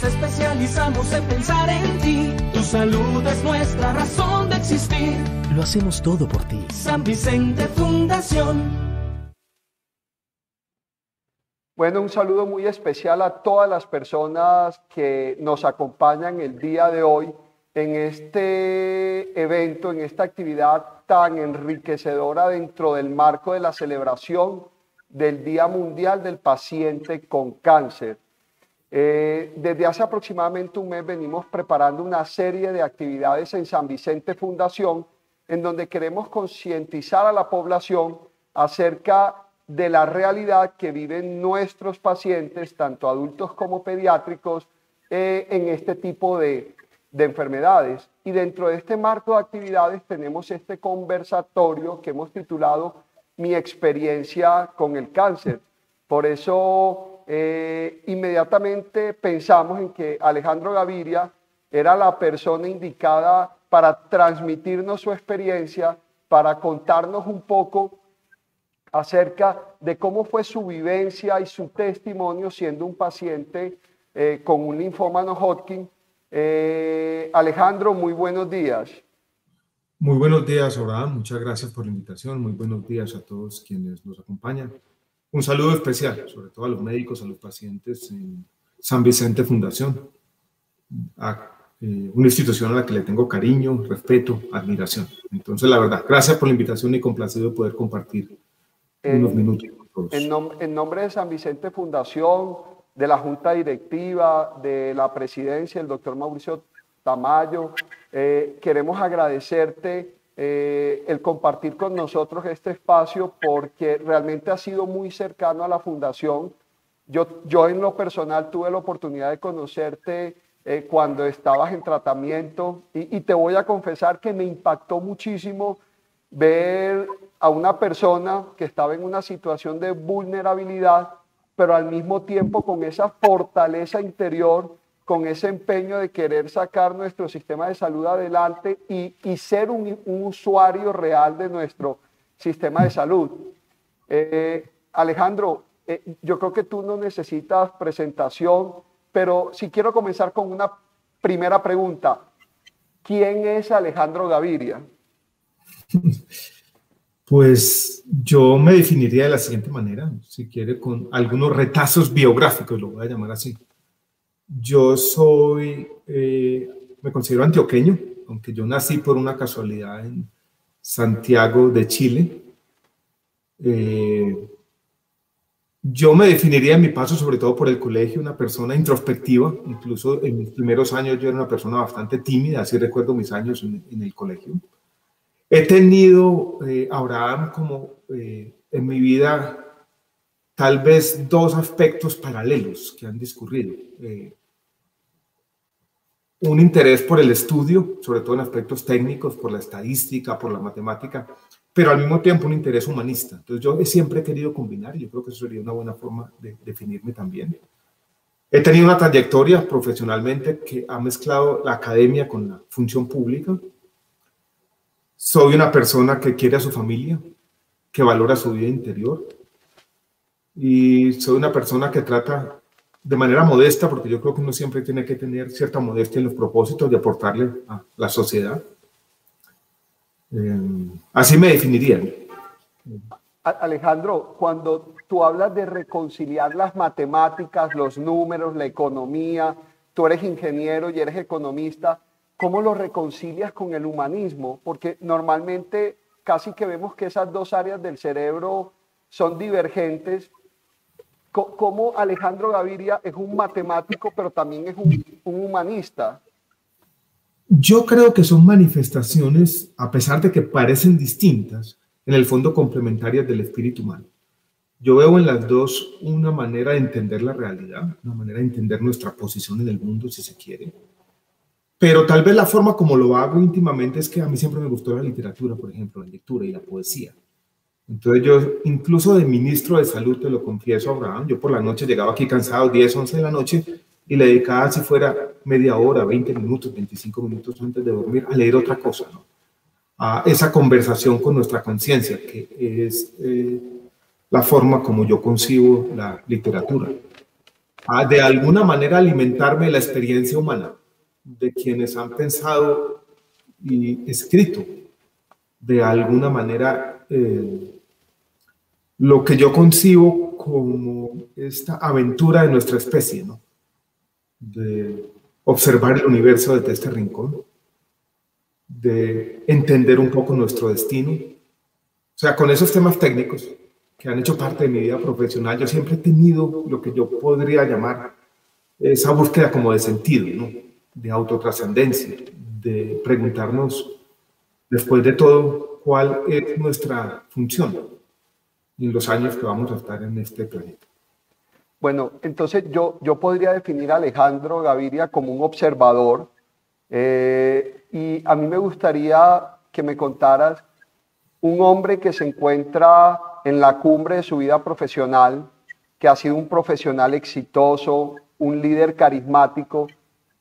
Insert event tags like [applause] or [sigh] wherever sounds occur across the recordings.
nos especializamos en pensar en ti. Tu salud es nuestra razón de existir. Lo hacemos todo por ti. San Vicente Fundación. Bueno, un saludo muy especial a todas las personas que nos acompañan el día de hoy en este evento, en esta actividad tan enriquecedora dentro del marco de la celebración del Día Mundial del Paciente con Cáncer. Eh, desde hace aproximadamente un mes venimos preparando una serie de actividades en San Vicente Fundación en donde queremos concientizar a la población acerca de la realidad que viven nuestros pacientes, tanto adultos como pediátricos, eh, en este tipo de, de enfermedades. Y dentro de este marco de actividades tenemos este conversatorio que hemos titulado Mi experiencia con el cáncer. Por eso eh, inmediatamente pensamos en que Alejandro Gaviria era la persona indicada para transmitirnos su experiencia, para contarnos un poco acerca de cómo fue su vivencia y su testimonio siendo un paciente eh, con un linfoma no Hodgkin. Eh, Alejandro, muy buenos días. Muy buenos días, Abraham. Muchas gracias por la invitación. Muy buenos días a todos quienes nos acompañan. Un saludo especial, sobre todo a los médicos, a los pacientes en San Vicente Fundación, a eh, una institución a la que le tengo cariño, respeto, admiración. Entonces, la verdad, gracias por la invitación y complacido de poder compartir unos minutos. En, en nombre de San Vicente Fundación, de la Junta Directiva, de la Presidencia, el doctor Mauricio Tamayo, eh, queremos agradecerte eh, el compartir con nosotros este espacio porque realmente ha sido muy cercano a la Fundación. Yo, yo en lo personal tuve la oportunidad de conocerte eh, cuando estabas en tratamiento y, y te voy a confesar que me impactó muchísimo ver a una persona que estaba en una situación de vulnerabilidad, pero al mismo tiempo con esa fortaleza interior, con ese empeño de querer sacar nuestro sistema de salud adelante y, ser un, usuario real de nuestro sistema de salud. Eh, Alejandro, eh, yo creo que tú no necesitas presentación, pero si quiero comenzar con una primera pregunta. ¿Quién es Alejandro Gaviria? [laughs] Pues yo me definiría de la siguiente manera, si quiere, con algunos retazos biográficos, lo voy a llamar así. Yo soy, eh, me considero antioqueño, aunque yo nací por una casualidad en Santiago de Chile. Eh, yo me definiría en mi paso, sobre todo por el colegio, una persona introspectiva. Incluso en mis primeros años yo era una persona bastante tímida, así recuerdo mis años en el colegio. He tenido, eh, Abraham, como eh, en mi vida, tal vez dos aspectos paralelos que han discurrido. Eh, un interés por el estudio, sobre todo en aspectos técnicos, por la estadística, por la matemática, pero al mismo tiempo un interés humanista. Entonces yo siempre he querido combinar, y yo creo que eso sería una buena forma de definirme también. He tenido una trayectoria profesionalmente que ha mezclado la academia con la función pública, soy una persona que quiere a su familia, que valora su vida interior y soy una persona que trata de manera modesta, porque yo creo que uno siempre tiene que tener cierta modestia en los propósitos de aportarle a la sociedad. Eh, así me definiría. Alejandro, cuando tú hablas de reconciliar las matemáticas, los números, la economía, tú eres ingeniero y eres economista, ¿Cómo lo reconcilias con el humanismo? Porque normalmente casi que vemos que esas dos áreas del cerebro son divergentes. ¿Cómo Alejandro Gaviria es un matemático, pero también es un, humanista? Yo creo que son manifestaciones, a pesar de que parecen distintas, en el fondo complementarias del espíritu humano. Yo veo en las dos una manera de entender la realidad, una manera de entender nuestra posición en el mundo, si se quiere, pero tal vez la forma como lo hago íntimamente es que a mí siempre me gustó la literatura, por ejemplo, la lectura y la poesía. Entonces yo, incluso de ministro de salud, te lo confieso, Abraham, yo por la noche llegaba aquí cansado, 10, 11 de la noche, y le dedicaba si fuera media hora, 20 minutos, 25 minutos antes de dormir a leer otra cosa, ¿no? A esa conversación con nuestra conciencia, que es eh, la forma como yo concibo la literatura. a de alguna manera alimentarme la experiencia humana de quienes han pensado y escrito de alguna manera eh, lo que yo concibo como esta aventura de nuestra especie, de observar el universo desde este rincón, de entender un poco nuestro destino. O sea, con esos temas técnicos que han hecho parte de mi vida profesional, yo siempre he tenido lo que yo podría llamar esa búsqueda como de sentido, ¿no? de autotrascendencia, de preguntarnos, después de todo, cuál es nuestra función los años que vamos a estar en este planeta. Bueno, entonces yo, yo podría definir a Alejandro Gaviria como un observador eh, y a mí me gustaría que me contaras un hombre que se encuentra en la cumbre de su vida profesional, que ha sido un profesional exitoso, un líder carismático,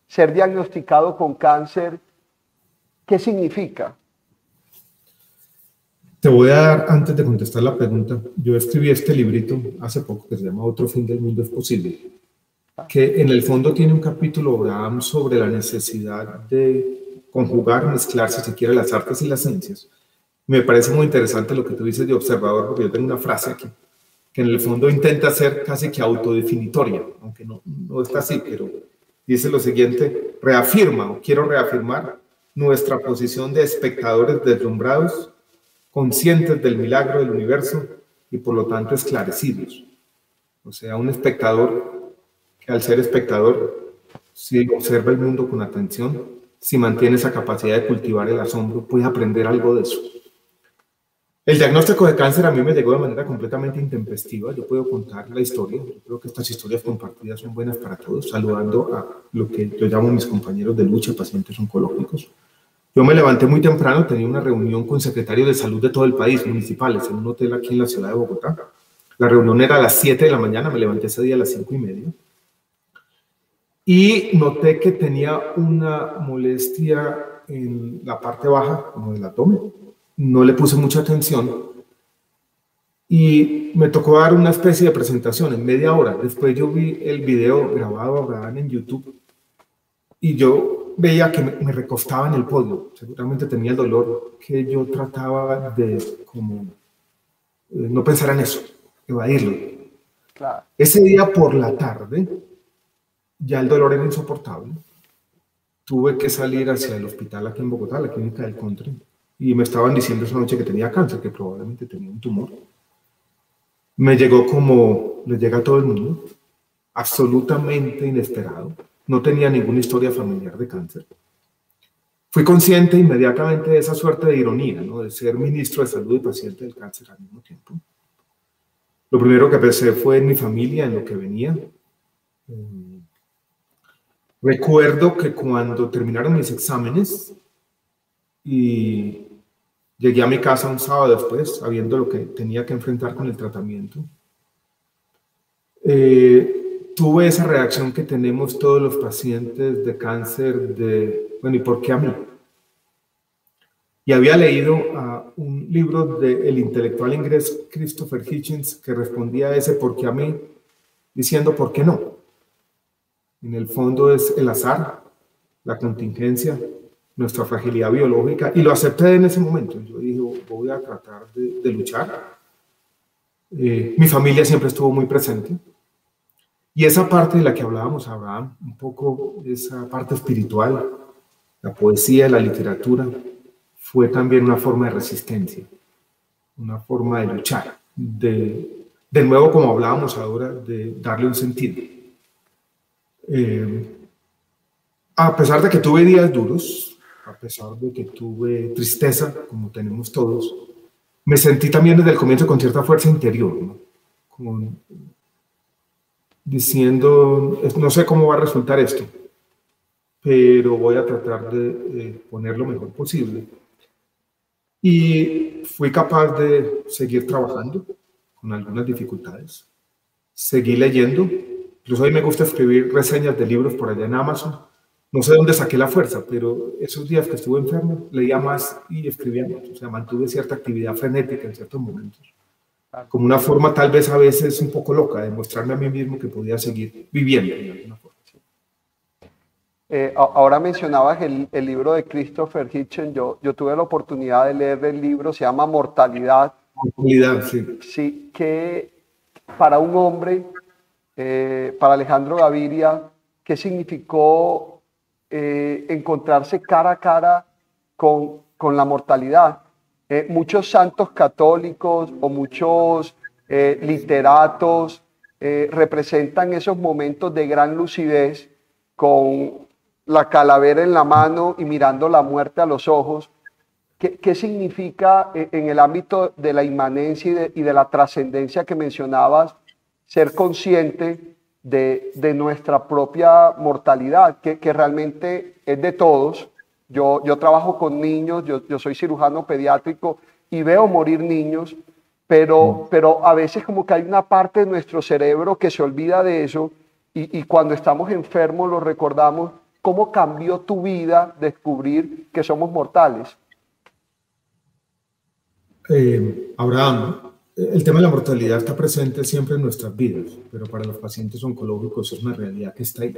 ser diagnosticado con cáncer, ¿qué significa? Te voy a dar, antes de contestar la pregunta, yo escribí este librito hace poco que se llama Otro fin del mundo es posible, que en el fondo tiene un capítulo, Abraham, sobre la necesidad de conjugar, mezclarse, si quiere, las artes y las ciencias. Me parece muy interesante lo que tú dices de observador, porque yo tengo una frase aquí, que en el fondo intenta ser casi que autodefinitoria, aunque no, no está así, pero dice lo siguiente, reafirma o quiero reafirmar nuestra posición de espectadores deslumbrados conscientes del milagro del universo y por lo tanto esclarecidos. O sea, un espectador que al ser espectador, si observa el mundo con atención, si mantiene esa capacidad de cultivar el asombro, puede aprender algo de eso. El diagnóstico de cáncer a mí me llegó de manera completamente intempestiva. Yo puedo contar la historia. Creo que estas historias compartidas son buenas para todos, saludando a lo que yo llamo mis compañeros de lucha, pacientes oncológicos. Yo me levanté muy temprano, tenía una reunión con secretarios de salud de todo el país, municipales, en un hotel aquí en la ciudad de Bogotá. La reunión era a las 7 de la mañana, me levanté ese día a las 5 y media. Y noté que tenía una molestia en la parte baja, como del abdomen. No le puse mucha atención. Y me tocó dar una especie de presentación en media hora. Después yo vi el video grabado en YouTube y yo veía que me, recostaba en el podio. Seguramente tenía el dolor que yo trataba de como eh, no pensar en eso, evadirlo. Ese día por la tarde, ya el dolor era insoportable. Tuve que salir hacia el hospital aquí en Bogotá, la clínica del Country, y me estaban diciendo esa noche que tenía cáncer, que probablemente tenía un tumor. Me llegó como le llega a todo el mundo, absolutamente inesperado no tenía ninguna historia familiar de cáncer. Fui consciente inmediatamente de esa suerte de ironía, ¿no? de ser ministro de salud y paciente del cáncer al mismo tiempo. Lo primero que pensé fue en mi familia, en lo que venía. Mm. Recuerdo que cuando terminaron mis exámenes y llegué a mi casa un sábado después, sabiendo lo que tenía que enfrentar con el tratamiento, eh, tuve esa reacción que tenemos todos los pacientes de cáncer de, bueno, ¿y por qué a mí? Y había leído un libro del intelectual inglés Christopher Hitchens que respondía a ese ¿por qué a mí? diciendo ¿por qué no? En el fondo es el azar, la contingencia, nuestra fragilidad biológica, y lo acepté en ese momento. Yo dije, voy a tratar de, luchar. Eh, mi familia siempre estuvo muy presente y esa parte de la que hablábamos, Abraham, un poco esa parte espiritual, la poesía, la literatura, fue también una forma de resistencia, una forma de luchar, de, de nuevo, como hablábamos ahora, de darle un sentido. Eh, a pesar de que tuve días duros, a pesar de que tuve tristeza, como tenemos todos, me sentí también desde el comienzo con cierta fuerza interior, ¿no? con diciendo, no sé cómo va a resultar esto, pero voy a tratar de poner lo mejor posible. Y fui capaz de seguir trabajando con algunas dificultades. Seguí leyendo. Incluso hoy me gusta escribir reseñas de libros por allá en Amazon. No sé dónde saqué la fuerza, pero esos días que estuve enfermo leía más y escribía más. O sea, mantuve cierta actividad frenética en ciertos momentos. Como una forma tal vez a veces un poco loca de mostrarme a mí mismo que podía seguir viviendo de alguna forma. Eh, ahora mencionabas el, el, libro de Christopher Hitchens. Yo, yo tuve la oportunidad de leer el libro, se llama Mortalidad. Mortalidad, sí. Sí, que para un hombre, eh, para Alejandro Gaviria, ¿qué significó eh, encontrarse cara a cara con, con la mortalidad? Muchos santos católicos o muchos literatos representan esos momentos de gran lucidez con la calavera en la mano y mirando la muerte a los ojos, ¿qué, significa eh, en el ámbito de la inmanencia y de, la trascendencia que mencionabas ser consciente de, nuestra propia mortalidad, que, realmente es de todos? Yo, yo trabajo con niños, yo, yo, soy cirujano pediátrico y veo morir niños, pero, pero a veces como que hay una parte de nuestro cerebro que se olvida de eso y, y cuando estamos enfermos lo recordamos ¿Cómo cambió tu vida descubrir que somos mortales? Eh, Abraham, el tema de la mortalidad está presente siempre en nuestras vidas, pero para los pacientes oncológicos es una realidad que está ahí.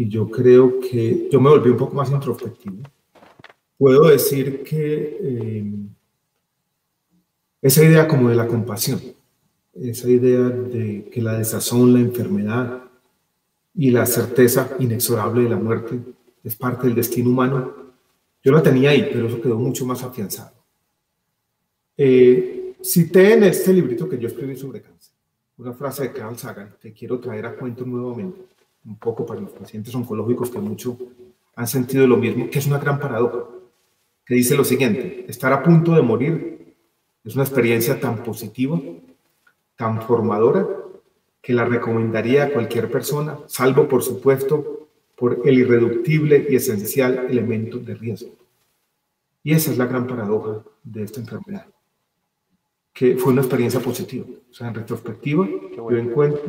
Y yo creo que yo me volví un poco más introspectivo. Puedo decir que eh, esa idea como de la compasión, esa idea de que la desazón, la enfermedad, y la certeza inexorable de la muerte es parte del destino humano. Yo la tenía ahí, pero eso quedó mucho más afianzado. Eh, cité en este librito que yo escribí sobre cáncer una frase de Carl Sagan que quiero traer a cuento nuevamente, un poco para los pacientes oncológicos que mucho han sentido lo mismo, que es una gran paradoja, que dice lo siguiente, estar a punto de morir es una experiencia tan positiva, tan formadora, que la recomendaría a cualquier persona, salvo por supuesto por el irreductible y esencial elemento de riesgo. Y esa es la gran paradoja de esta enfermedad, que fue una experiencia positiva. O sea, en retrospectiva, yo encuentro,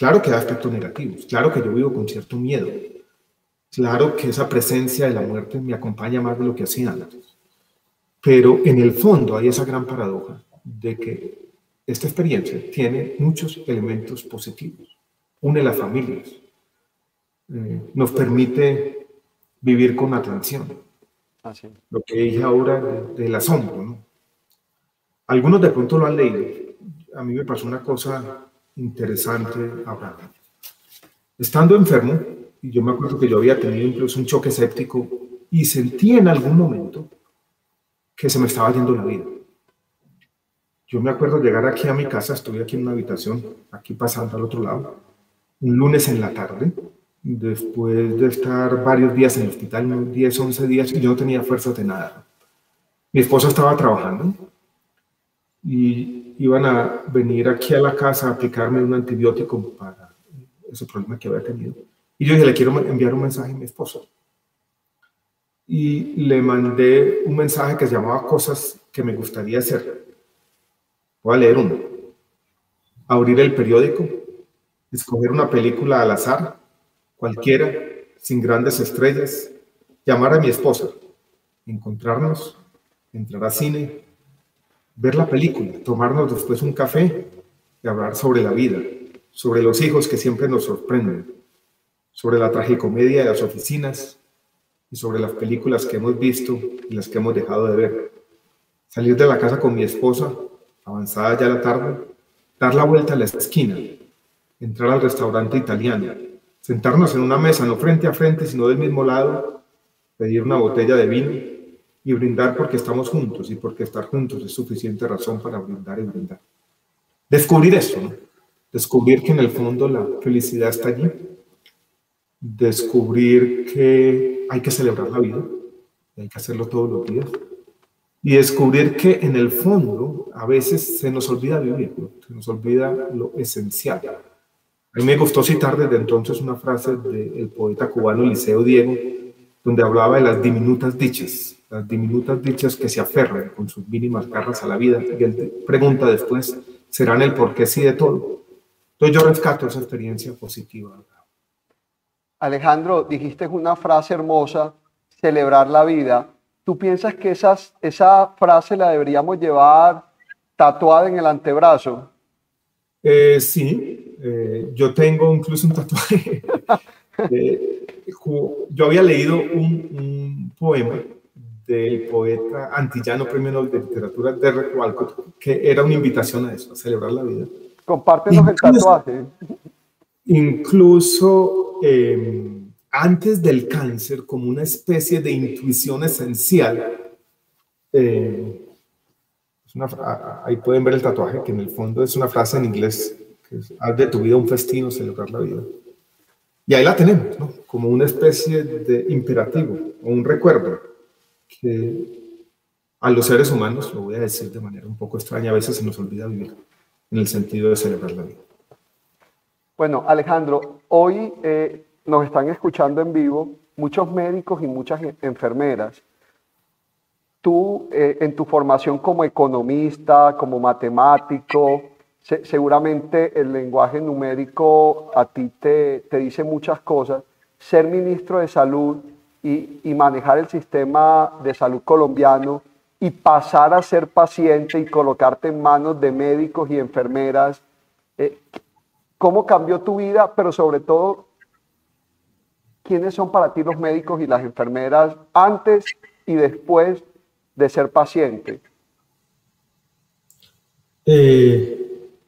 claro que hay aspectos negativos, claro que yo vivo con cierto miedo, claro que esa presencia de la muerte me acompaña más de lo que hacía antes, pero en el fondo hay esa gran paradoja de que esta experiencia tiene muchos elementos positivos. Une las familias, eh, nos permite vivir con atención. Lo que dije ahora del asombro. Algunos de pronto lo han leído. A mí me pasó una cosa interesante ahora. Estando enfermo, y yo me acuerdo que yo había tenido incluso un choque séptico y sentí en algún momento que se me estaba yendo la vida. Yo me acuerdo llegar aquí a mi casa, estuve aquí en una habitación, aquí pasando al otro lado, un lunes en la tarde, después de estar varios días en el hospital, 10, 11 días, y yo no tenía fuerzas de nada. Mi esposa estaba trabajando y iban a venir aquí a la casa a aplicarme un antibiótico para ese problema que había tenido. Y yo dije, le quiero enviar un mensaje a mi esposo. Y le mandé un mensaje que se llamaba Cosas que me gustaría hacer. Voy a leer uno. Abrir el periódico, escoger una película al azar, cualquiera, sin grandes estrellas, llamar a mi esposa, encontrarnos, entrar a cine, ver la película, tomarnos después un café y hablar sobre la vida, sobre los hijos que siempre nos sorprenden, sobre la tragicomedia de las oficinas y sobre las películas que hemos visto y las que hemos dejado de ver. Salir de la casa con mi esposa avanzada ya la tarde, dar la vuelta a la esquina, entrar al restaurante italiano, sentarnos en una mesa no frente a frente, sino del mismo lado, pedir una botella de vino y brindar porque estamos juntos y porque estar juntos es suficiente razón para brindar y brindar. Descubrir esto, ¿no? descubrir que en el fondo la felicidad está allí, descubrir que hay que celebrar la vida, y hay que hacerlo todos los días, y descubrir que en el fondo a veces se nos olvida vivir, se nos olvida lo esencial. A mí me gustó citar desde entonces una frase del poeta cubano Liceo Diego, donde hablaba de las diminutas dichas, las diminutas dichas que se aferran con sus mínimas garras a la vida. Y él pregunta después, ¿serán el por qué sí de todo? Entonces yo rescato esa experiencia positiva. Alejandro, dijiste una frase hermosa, celebrar la vida ¿Tú piensas que esas, esa frase la deberíamos llevar tatuada en el antebrazo. Eh, sí, eh, yo tengo incluso un tatuaje. [laughs] yo había leído un, poema del poeta antillano premio Nobel de Literatura Derek Walcott, que era una invitación a eso, a celebrar la vida. Compártenos el tatuaje. Incluso em, antes del cáncer, como una especie de intuición esencial, eh, ahí pueden ver el tatuaje, que en el fondo es una frase en inglés, que es, haz de tu vida un festino, celebrar la vida. Y ahí la tenemos, ¿no? como una especie de imperativo o un recuerdo que a los seres humanos, lo voy a decir de manera un poco extraña, a veces se nos olvida vivir en el sentido de celebrar la vida. Bueno, Alejandro, hoy eh, nos están escuchando en vivo muchos médicos y muchas enfermeras tú eh, en tu formación como economista, como matemático, seguramente el lenguaje numérico a ti te, dice muchas cosas. Ser ministro de salud y, manejar el sistema de salud colombiano y pasar a ser paciente y colocarte en manos de médicos y enfermeras, eh, ¿cómo cambió tu vida? Pero sobre todo, ¿quiénes son para ti los médicos y las enfermeras antes y después de ser paciente? Eh,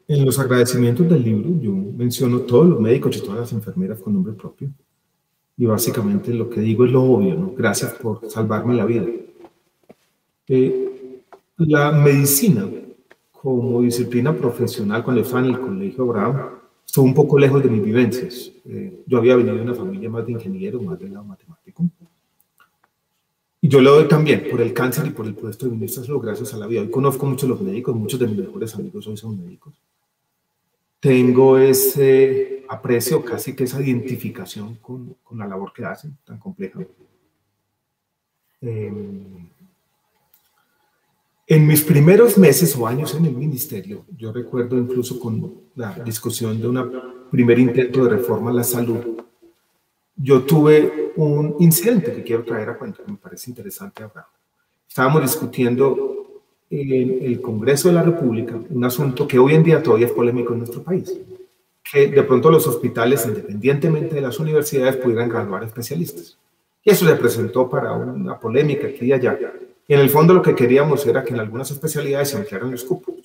en los agradecimientos del libro yo menciono todos los médicos y todas las enfermeras con nombre propio. Y básicamente lo que digo es lo obvio, ¿no? Gracias por salvarme la vida. Eh, la medicina como disciplina profesional cuando estaba en el colegio Bravo estuvo un poco lejos de mis vivencias. Eh, yo había venido de una familia más de ingenieros, más del lado matemático. Y yo lo doy también por el cáncer y por el puesto de ministro gracias a la vida. Hoy conozco muchos los médicos, muchos de mis mejores amigos hoy son médicos. Tengo ese aprecio, casi que esa identificación con, con la labor que hacen, tan compleja. Em, en mis primeros meses o años en el ministerio, yo recuerdo incluso con la discusión de un primer intento de reforma a la salud, yo tuve un incidente que quiero traer a cuenta, que me parece interesante hablar. Estábamos discutiendo en el Congreso de la República un asunto que hoy en día todavía es polémico en nuestro país, que de pronto los hospitales, independientemente de las universidades, pudieran graduar especialistas. Y eso se presentó para una polémica aquí y allá. Y en el fondo lo que queríamos era que en algunas especialidades se ampliaran los cupos.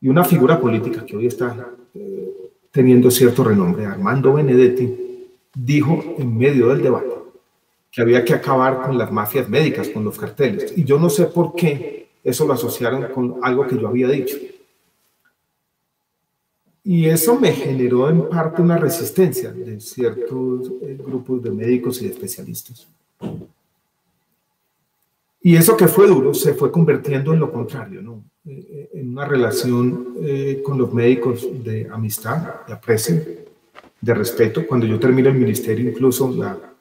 Y una figura política que hoy está eh, teniendo cierto renombre, Armando Benedetti, dijo en medio del debate que había que acabar con las mafias médicas, con los carteles. Y yo no sé por qué eso lo asociaron con algo que yo había dicho. Y eso me generó en parte una resistencia de ciertos eh, grupos de médicos y especialistas. Y eso que fue duro se fue convirtiendo en lo contrario, ¿no? Eh, eh, en una relación con los médicos de amistad, de aprecio, de respeto. Cuando yo termino el ministerio, incluso la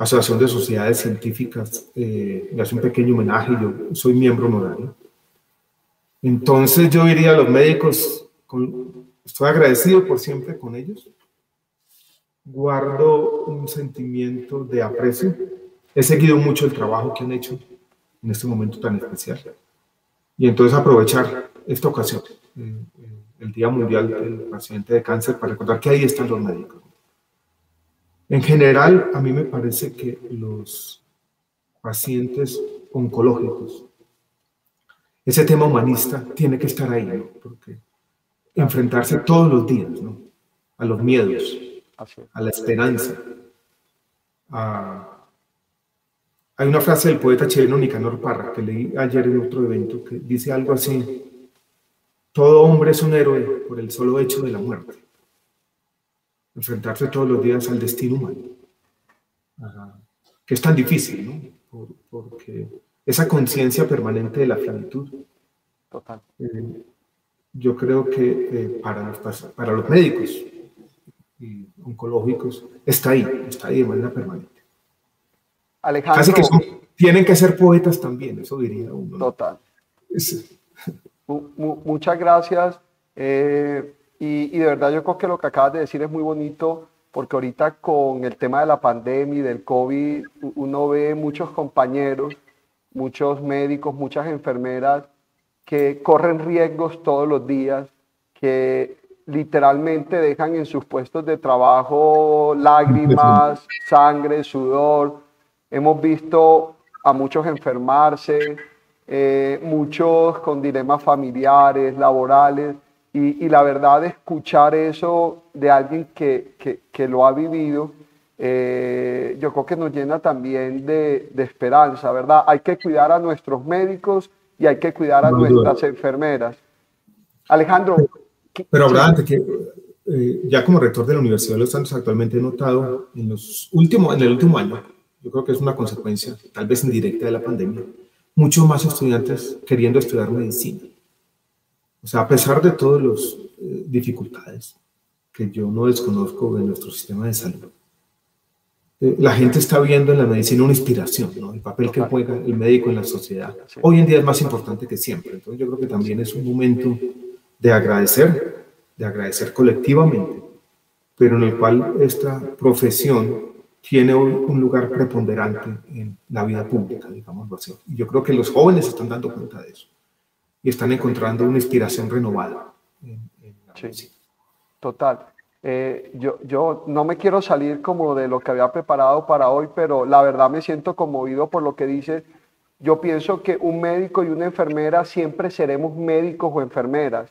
Asociación de Sociedades Científicas eh, me hace un pequeño homenaje, yo soy miembro honorario. Entonces yo diría a los médicos, estoy agradecido por siempre con ellos, guardo un sentimiento de aprecio, he seguido mucho el trabajo que han hecho en este momento tan especial. Y entonces aprovechar esta ocasión. Eh, el Día Mundial del Paciente de Cáncer para recordar que ahí están los médicos. En general, a mí me parece que los pacientes oncológicos, ese tema humanista tiene que estar ahí, ¿no? porque enfrentarse todos los días ¿no? a los miedos, a la esperanza. Hay una frase del poeta chileno Nicanor Parra que leí ayer en otro evento que dice algo así, todo hombre es un héroe por el solo hecho de la muerte. Enfrentarse todos los días al destino humano. Que es tan difícil, ¿no? porque esa conciencia permanente de la finitud. Total. Eh, yo creo que eh, para, los, para los médicos y oncológicos está ahí, está ahí de manera permanente. Alejandro. Casi que tienen que ser poetas también, eso diría uno. Total muchas gracias. Eh, y, de verdad yo creo que lo que acabas de decir es muy bonito porque ahorita con el tema de la pandemia y del COVID, uno ve muchos compañeros, muchos médicos, muchas enfermeras que corren riesgos todos los días, que literalmente dejan en sus puestos de trabajo lágrimas, sangre, sudor. Hemos visto a muchos enfermarse, eh, muchos con dilemas familiares, laborales, y, la verdad escuchar eso de alguien que, que, lo ha vivido, eh, yo creo que nos llena también de, de, esperanza, ¿verdad? Hay que cuidar a nuestros médicos y hay que cuidar a nuestras enfermeras. Alejandro, pero Abraham, que eh, ya como rector de la Universidad de los Santos actualmente he notado en, los últimos, en el último año, yo creo que es una consecuencia tal vez indirecta de la pandemia, muchos más estudiantes queriendo estudiar medicina. O sea, a pesar de todas las eh, dificultades que yo no desconozco de nuestro sistema de salud, eh, la gente está viendo en la medicina una inspiración, ¿no? el papel que juega el médico en la sociedad. Hoy en día es más importante que siempre. Entonces yo creo que también es un momento de agradecer, de agradecer colectivamente, pero en el cual esta profesión tiene un lugar preponderante en la vida pública, digamos así. Y yo creo que los jóvenes están dando cuenta de eso y están encontrando una inspiración renovada. sí, total. Eh, yo, yo no me quiero salir como de lo que había preparado para hoy, pero la verdad me siento conmovido por lo que dice. Yo pienso que un médico y una enfermera siempre seremos médicos o enfermeras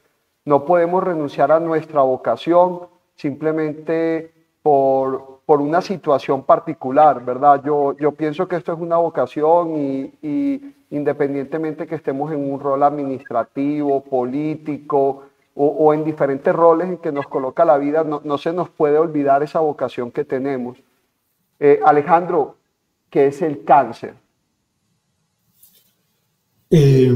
no podemos renunciar a nuestra vocación simplemente por, por una situación particular, ¿verdad? Yo, yo pienso que esto es una vocación y, independientemente que estemos en un rol administrativo, político o, en diferentes roles en que nos coloca la vida, no, se nos puede olvidar esa vocación que tenemos. Eh, Alejandro, ¿qué es el cáncer? Eh,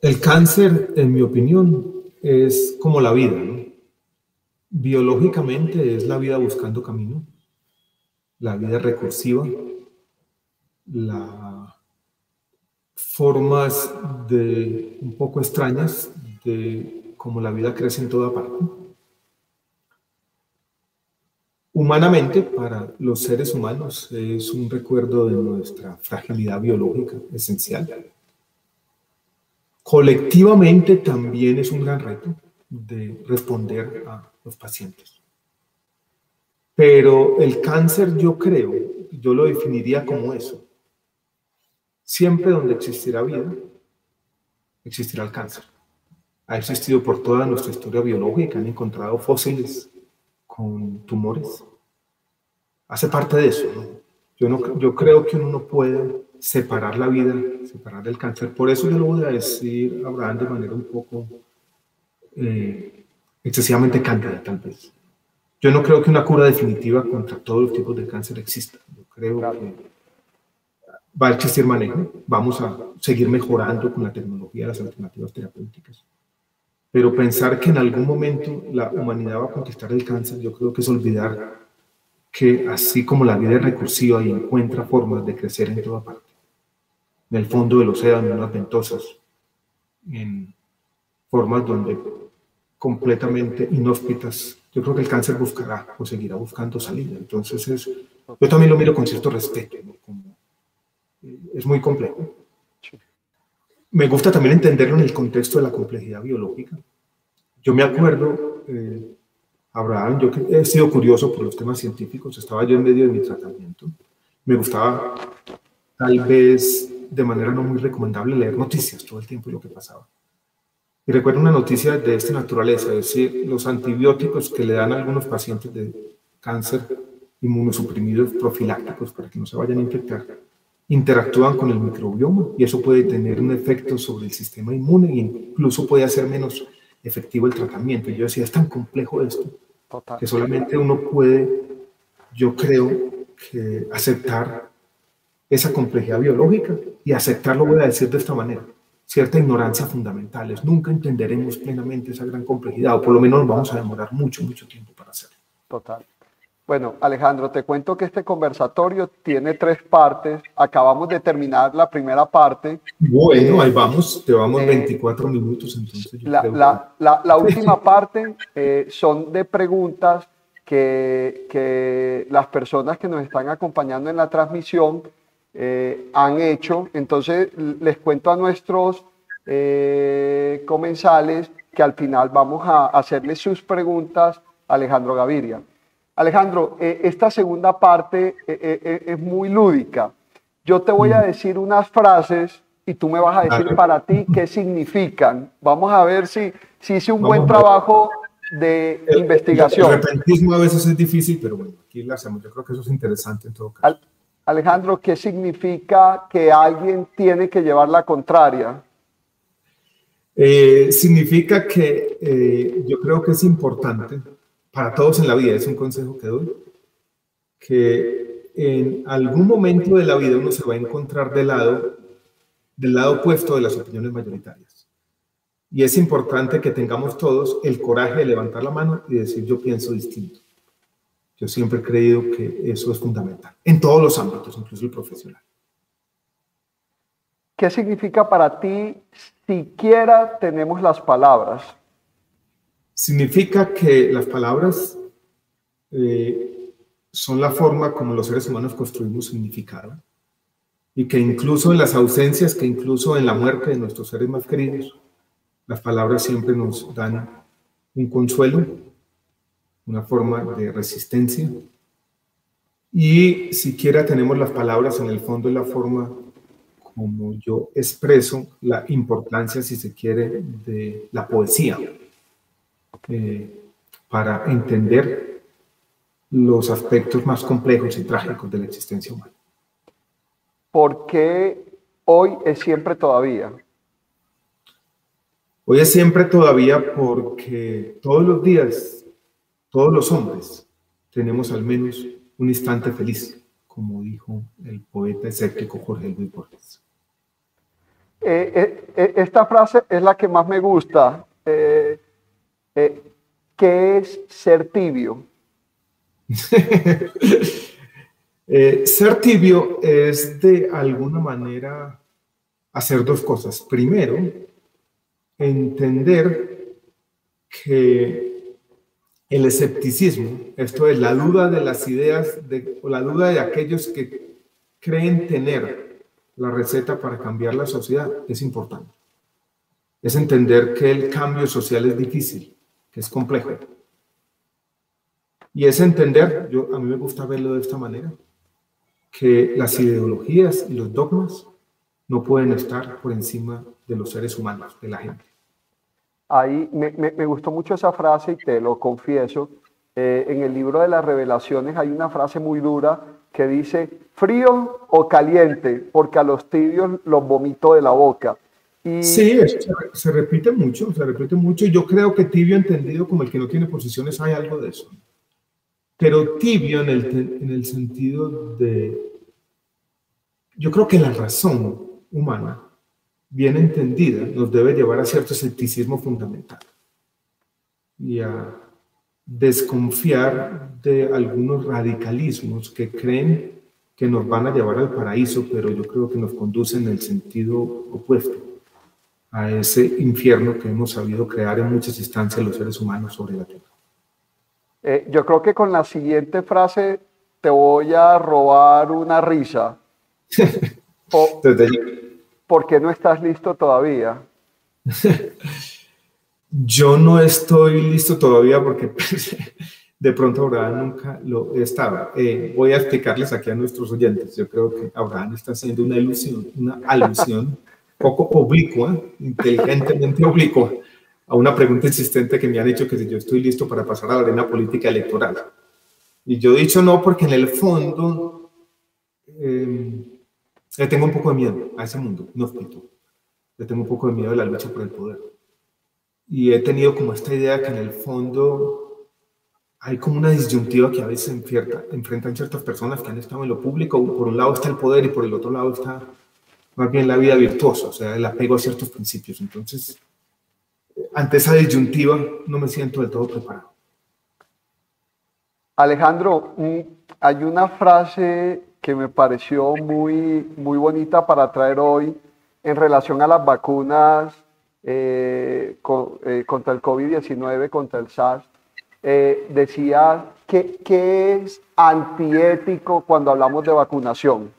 el cáncer, en mi opinión, es como la vida. Biológicamente es la vida buscando camino, la vida recursiva, las formas de un poco extrañas de cómo la vida crece en toda parte. Humanamente, para los seres humanos, es un recuerdo de nuestra fragilidad biológica esencial colectivamente también es un gran reto de responder a los pacientes. Pero el cáncer yo creo, yo lo definiría como eso. Siempre donde existirá vida, existirá el cáncer. Ha existido por toda nuestra historia biológica, han encontrado fósiles con tumores. Hace parte de eso. Yo, no, yo creo que uno no puede separar la vida, separar el cáncer. Por eso yo lo voy a decir, Abraham, de manera un poco eh, excesivamente cándida, tal vez. Yo no creo que una cura definitiva contra todos los tipos de cáncer exista. Yo creo que va a existir manejo, vamos a seguir mejorando con la tecnología, las alternativas terapéuticas. Pero pensar que en algún momento la humanidad va a conquistar el cáncer, yo creo que es olvidar que así como la vida es recursiva y encuentra formas de crecer en toda parte, en el fondo del océano, en las ventosas, en formas donde completamente inhóspitas. Yo creo que el cáncer buscará o seguirá buscando salida. Entonces, es, yo también lo miro con cierto respeto. Eh, es muy complejo. Me gusta también entenderlo en el contexto de la complejidad biológica. Yo me acuerdo, eh, Abraham, yo que he sido curioso por los temas científicos, estaba yo en medio de mi tratamiento. Me gustaba tal vez de manera no muy recomendable leer noticias todo el tiempo y lo que pasaba. Y recuerdo una noticia de esta naturaleza, es decir, los antibióticos que le dan a algunos pacientes de cáncer inmunosuprimidos profilácticos para que no se vayan a infectar, interactúan con el microbioma y eso puede tener un efecto sobre el sistema inmune e incluso puede hacer menos efectivo el tratamiento. Y yo decía, es tan complejo esto que solamente uno puede, yo creo, que aceptar esa complejidad biológica y aceptarlo, voy a decir de esta manera, cierta ignorancia fundamental. Nunca entenderemos plenamente esa gran complejidad, o por lo menos nos vamos a demorar mucho, mucho tiempo para hacerlo. Total. Bueno, Alejandro, te cuento que este conversatorio tiene tres partes. Acabamos de terminar la primera parte. Bueno, ahí vamos, te vamos 24 eh, minutos entonces. la, la, la, [laughs] la, última parte eh, son de preguntas que, que las personas que nos están acompañando en la transmisión eh, han hecho. Entonces, les cuento a nuestros eh, comensales que al final vamos a hacerle sus preguntas a Alejandro Gaviria. Alejandro, eh, esta segunda parte eh, es muy lúdica. Yo te voy a decir unas frases y tú me vas a decir para ti qué significan. Vamos a ver si, si hice un buen trabajo de investigación. El repentismo a veces es difícil, pero bueno, aquí lo hacemos. Yo creo que eso es interesante en todo caso. Alejandro, ¿qué significa que alguien tiene que llevar la contraria? Eh, significa que eh, yo creo que es importante para todos en la vida, es un consejo que doy, que en algún momento de la vida uno se va a encontrar del lado, del lado opuesto de las opiniones mayoritarias. Y es importante que tengamos todos el coraje de levantar la mano y decir yo pienso distinto. Yo siempre he creído que eso es fundamental, en todos los ámbitos, incluso el profesional. ¿Qué significa para ti siquiera tenemos las palabras? Significa que las palabras eh, son la forma como los seres humanos construimos significado y que incluso en las ausencias, que incluso en la muerte de nuestros seres más queridos, las palabras siempre nos dan un consuelo, una forma de resistencia. Y siquiera tenemos las palabras en el fondo y la forma como yo expreso la importancia, si se quiere, de la poesía eh, para entender los aspectos más complejos y trágicos de la existencia humana. ¿Por qué hoy es siempre todavía? Hoy es siempre todavía porque todos los días, todos los hombres, tenemos al menos un instante feliz, como dijo el poeta escéptico Jorge Luis Borges. Eh, eh, eh, esta frase es la que más me gusta. ¿Qué es ser tibio? [laughs] ser tibio es de alguna manera hacer dos cosas. Primero, entender que el escepticismo, esto es la duda de las ideas o la duda de aquellos que creen tener la receta para cambiar la sociedad es importante. Es entender que el cambio social es difícil, que es complejo. Y es entender, yo a mí me gusta verlo de esta manera, que las ideologías y los dogmas no pueden estar por encima de los seres humanos, de la gente. Ahí me, me, gustó mucho esa frase y te lo confieso. Eh, en el libro de las revelaciones hay una frase muy dura que dice frío o caliente, porque a los tibios los vomito de la boca. Sí, se, repite mucho, se repite mucho. Yo creo que tibio entendido como el que no tiene posiciones, hay algo de eso. Pero tibio en el, en el sentido de... Yo creo que la razón humana, bien entendida, nos debe llevar a cierto escepticismo fundamental. Y a desconfiar de algunos radicalismos que creen que nos van a llevar al paraíso, pero yo creo que nos conducen en el sentido opuesto a ese infierno que hemos sabido crear en muchas instancias los seres humanos sobre la tierra. Eh, yo creo que con la siguiente frase te voy a robar una risa. [laughs] ¿Por qué no estás listo todavía? [laughs] Yo no estoy listo todavía porque de pronto Abraham nunca lo estaba. Eh, voy a explicarles aquí a nuestros oyentes. Yo creo que Abraham está haciendo una ilusión, una alusión [laughs] poco oblicua, inteligentemente oblicua, a una pregunta insistente que me han hecho que si yo estoy listo para pasar a la arena política electoral. Y yo he dicho no porque en el fondo eh, le tengo un poco de miedo a ese mundo, no explico. Le tengo un poco de miedo a la lucha por el poder y he tenido como esta idea que en el fondo hay como una disyuntiva que a veces enfrenta, enfrentan ciertas personas que han estado en lo público. Por un lado está el poder y por el otro lado está más bien la vida virtuosa, o sea, el apego a ciertos principios. Entonces, ante esa disyuntiva no me siento del todo preparado. Alejandro, hay una frase que me pareció muy, muy bonita para traer hoy en relación a las vacunas eh, eh, contra el COVID-19, contra el SARS, eh, decía que, que es antiético cuando hablamos de vacunación.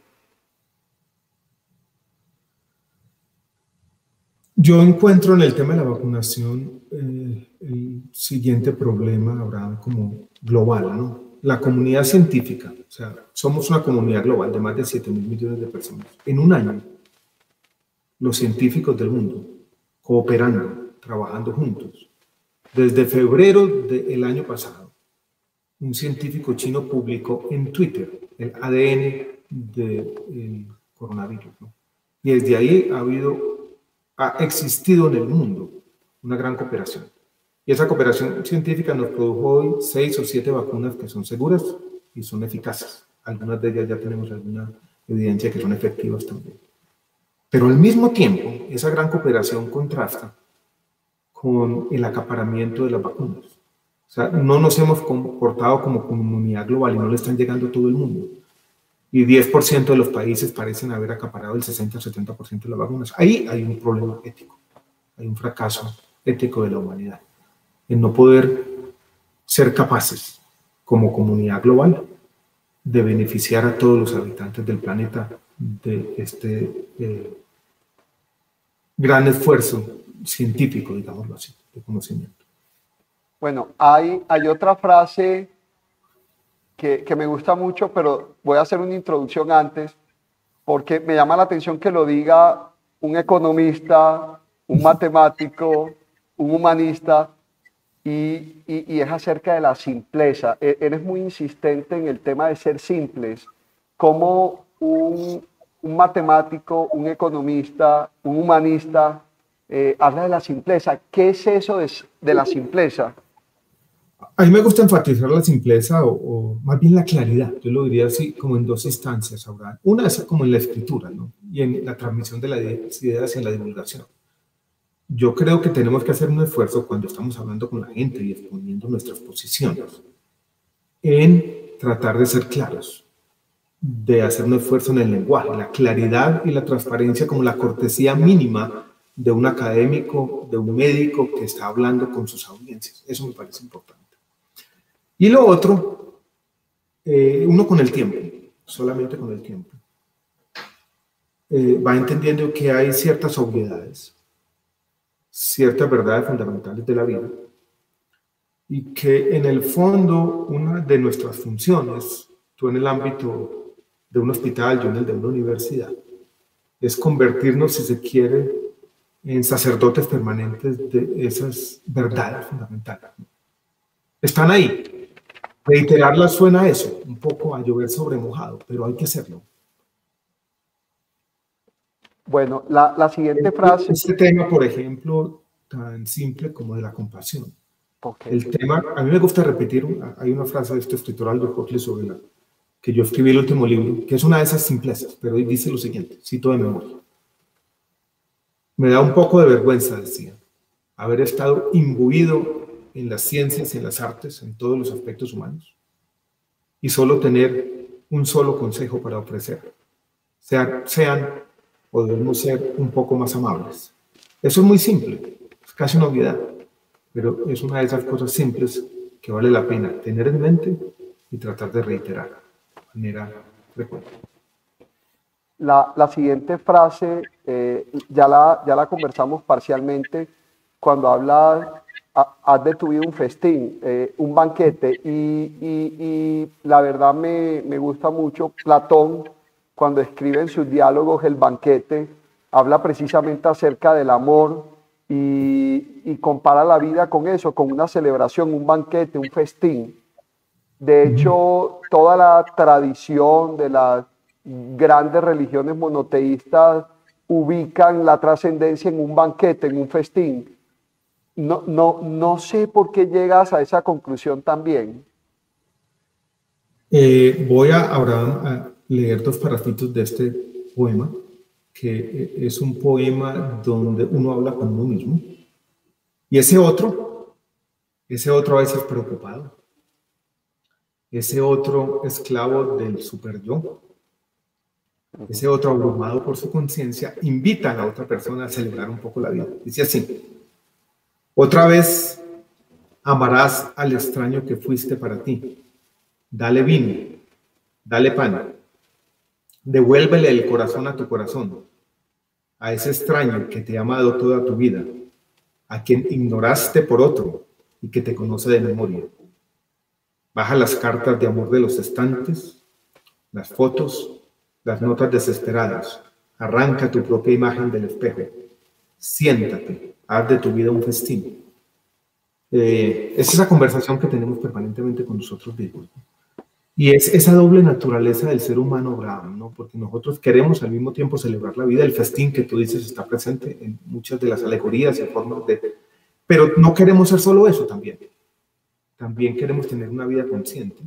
Yo encuentro en el tema de la vacunación eh, el siguiente problema, Abraham, como global, ¿no? La comunidad científica, o sea, somos una comunidad global de más de 7 mil millones de personas. En un año, los científicos del mundo cooperando, trabajando juntos. Desde febrero del año pasado, un científico chino publicó en Twitter el ADN del coronavirus. Y desde ahí ha habido, ha existido en el mundo una gran cooperación. Y esa cooperación científica nos produjo hoy seis o siete vacunas que son seguras y son eficaces. Algunas de ellas ya tenemos alguna evidencia que son efectivas también. Pero al mismo tiempo, esa gran cooperación contrasta con el acaparamiento de las vacunas. O sea, no nos hemos comportado como comunidad global y no le están llegando a todo el mundo y 10% de los países parecen haber acaparado el 60-70% de las vacunas. Ahí hay un problema ético, hay un fracaso ético de la humanidad, en no poder ser capaces como comunidad global de beneficiar a todos los habitantes del planeta de este eh, gran esfuerzo científico, digámoslo así, de conocimiento. Bueno, hay otra frase que, me gusta mucho, pero voy a hacer una introducción antes, porque me llama la atención que lo diga un economista, un matemático, un humanista, y, y, es acerca de la simpleza. E, eres muy insistente en el tema de ser simples, como un, un matemático, un economista, un humanista, eh, habla de la simpleza. ¿Qué es eso de, de la simpleza? A mí me gusta enfatizar la simpleza o, más bien la claridad. Yo lo diría así como en dos instancias, ahora. Una es como en la escritura ¿no? y en la transmisión de las ideas y en la divulgación. Yo creo que tenemos que hacer un esfuerzo cuando estamos hablando con la gente y exponiendo nuestras posiciones en tratar de ser claros, de hacer un esfuerzo en el lenguaje, la claridad y la transparencia como la cortesía mínima de un académico, de un médico que está hablando con sus audiencias. Eso me parece importante. Y lo otro, eh, uno con el tiempo, solamente con el tiempo, eh, va entendiendo que hay ciertas obviedades, ciertas verdades fundamentales de la vida, y que en el fondo una de nuestras funciones, tú en el ámbito de un hospital, yo en el de una universidad, es convertirnos, si se quiere, en sacerdotes permanentes de esas verdades fundamentales. Están ahí, Reiterarla suena eso, un poco a llover sobre mojado, pero hay que hacerlo. Bueno, la, siguiente frase. Este tema, por ejemplo, tan simple como de la compasión. El tema, a mí me gusta repetir, hay una frase de este escritor Aldo Huxley sobre la que yo escribí el último libro, que es una de esas simplezas, pero dice lo siguiente, cito de memoria. Me da un poco de vergüenza, decía, haber estado imbuido en las ciencias, en las artes, en todos los aspectos humanos, y solo tener un solo consejo para ofrecer. Sean, sean o debemos ser un poco más amables. Eso es muy simple, es casi una obviedad, pero es una de esas cosas simples que vale la pena tener en mente y tratar de reiterar de manera frecuente. La, la siguiente frase eh, ya, la, ya la conversamos parcialmente cuando habla has de un festín, eh, un banquete, y, la verdad me, gusta mucho Platón, cuando escribe en sus diálogos El banquete, habla precisamente acerca del amor y, y, compara la vida con eso, con una celebración, un banquete, un festín. De hecho, toda la tradición de las grandes religiones monoteístas ubican la trascendencia en un banquete, en un festín no, no, no sé por qué llegas a esa conclusión también. Eh, voy a ahora a leer dos parafitos de este poema, que es un poema donde uno habla con uno mismo. Y ese otro, ese otro a veces preocupado, ese otro esclavo del super yo, ese otro abrumado por su conciencia, invita a la otra persona a celebrar un poco la vida. Dice así, otra vez amarás al extraño que fuiste para ti. Dale vino, dale pan. Devuélvele el corazón a tu corazón. a ese extraño que te ha amado toda tu vida, a quien ignoraste por otro y que te conoce de memoria. Baja las cartas de amor de los estantes, las fotos, las notas desesperadas. Arranca tu propia imagen del espejo. Siéntate, haz de tu vida un festín. Eh, es esa conversación que tenemos permanentemente con nosotros mismos. Y es esa doble naturaleza del ser humano, Abraham, ¿no? Porque nosotros queremos al mismo tiempo celebrar la vida. El festín que tú dices está presente en muchas de las alegorías y formas de... Pero no queremos ser solo eso también. También queremos tener una vida consciente.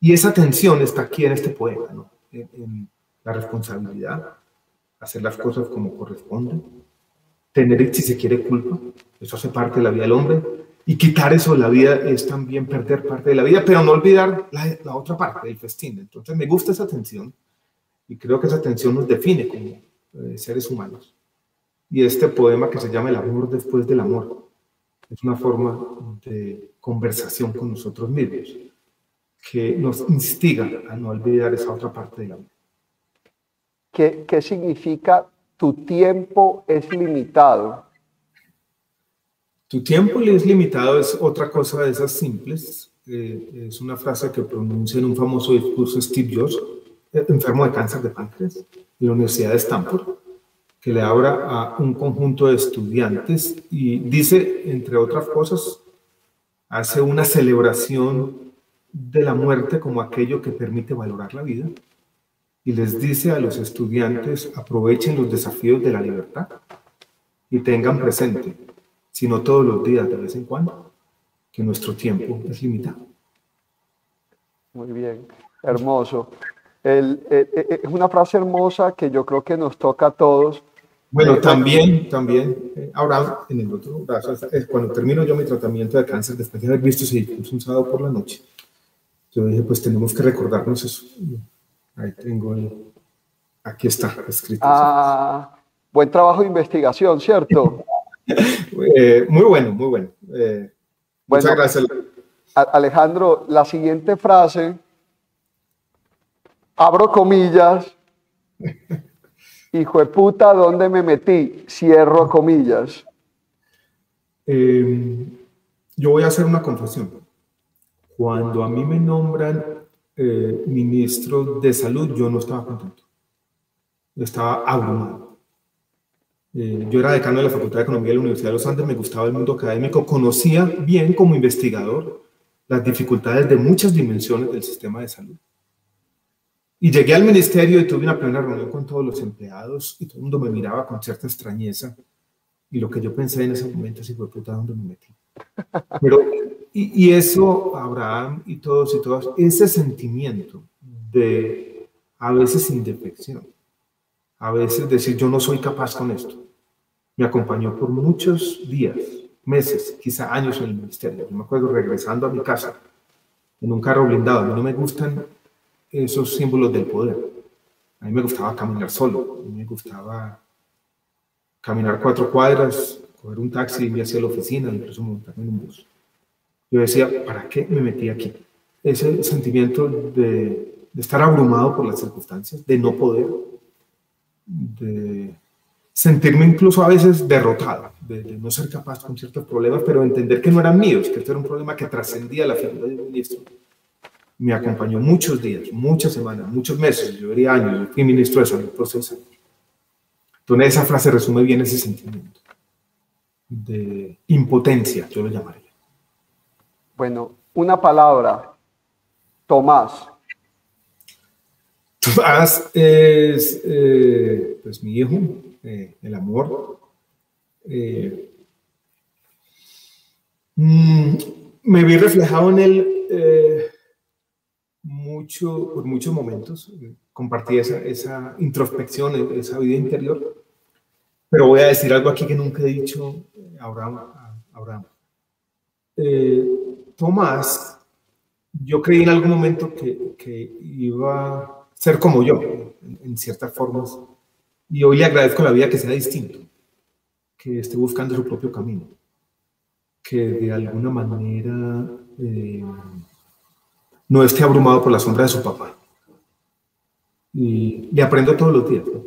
Y esa tensión está aquí en este poema, ¿no? En, la responsabilidad, hacer las cosas como corresponden, tener, si se quiere, culpa. Eso hace parte de la vida del hombre y quitar eso de la vida es también perder parte de la vida, pero no olvidar la, otra parte del festín. Entonces me gusta esa tensión y creo que esa tensión nos define como eh, seres humanos. Y este poema que se llama El amor después del amor es una forma de conversación con nosotros mismos que nos instiga a no olvidar esa otra parte de la vida. ¿Qué, qué significa tu tiempo es limitado? Tu tiempo es limitado es otra cosa de esas simples. Eh, es una frase que pronuncia en un famoso discurso Steve Jobs, eh, enfermo de cáncer de páncreas, en la Universidad de Stanford, que le habla a un conjunto de estudiantes y dice, entre otras cosas, hace una celebración de la muerte como aquello que permite valorar la vida y les dice a los estudiantes, aprovechen los desafíos de la libertad y tengan presente sino todos los días, de vez en cuando, que nuestro tiempo es limitado. Muy bien, hermoso. es una frase hermosa que yo creo que nos toca a todos. Bueno, también, también, eh, ahora en el otro brazo, es cuando termino yo mi tratamiento de cáncer, después de haber visto ese discurso un sábado por la noche, yo dije, pues tenemos que recordarnos eso. Ahí tengo, aquí está escrito. Ah, buen trabajo de investigación, ¿cierto? [laughs] Eh, muy bueno, muy bueno. Eh, muchas gracias. Alejandro, la siguiente frase, abro comillas, hijo de puta, ¿dónde me metí? Cierro comillas. Em, yo voy a hacer una confesión. Cuando a mí me nombran eh, ministro de salud, yo no estaba contento. Yo estaba abrumado. Eh, yo era decano de la Facultad de Economía de la Universidad de los Andes, me gustaba el mundo académico, conocía bien como investigador las dificultades de muchas dimensiones del sistema de salud. Y llegué al ministerio y tuve una primera reunión con todos los empleados y todo el mundo me miraba con cierta extrañeza. Y lo que yo pensé en ese momento es, fue puta, ¿dónde me metí? Pero, y, y eso, Abraham y todos y todas, ese sentimiento de a veces indefección, a veces decir yo no soy capaz con esto, me acompañó por muchos días, meses, quizá años en el ministerio. Yo me acuerdo regresando a mi casa en un carro blindado. A mí no me gustan esos símbolos del poder. A mí me gustaba caminar solo. A mí me gustaba caminar cuatro cuadras, coger un taxi y irme hacia la oficina, incluso montarme en un bus. Yo decía, ¿para qué me metí aquí? Ese sentimiento de, de estar abrumado por las circunstancias, de no poder, de sentirme incluso a veces derrotado, de, no ser capaz con ciertos problemas, pero entender que no eran míos, que esto era un problema que trascendía la figura del ministro. Me acompañó muchos días, muchas semanas, muchos meses, yo diría años, yo fui ministro de salud proceso. Entonces esa frase resume bien ese sentimiento de impotencia, yo lo llamaría. Bueno, una palabra, Tomás. Tomás es eh, pues mi hijo, eh, el amor. Eh, mm, me vi reflejado en él mucho, por muchos momentos. Compartí esa, esa introspección, esa vida interior. Pero voy a decir algo aquí que nunca he dicho a Abraham. Tomás, yo creí en algún momento que, iba a ser como yo, en, ciertas formas, y hoy le agradezco la vida que sea distinto, que esté buscando su propio camino, que de alguna manera eh, no esté abrumado por la sombra de su papá. Y aprendo todos los días. ¿no?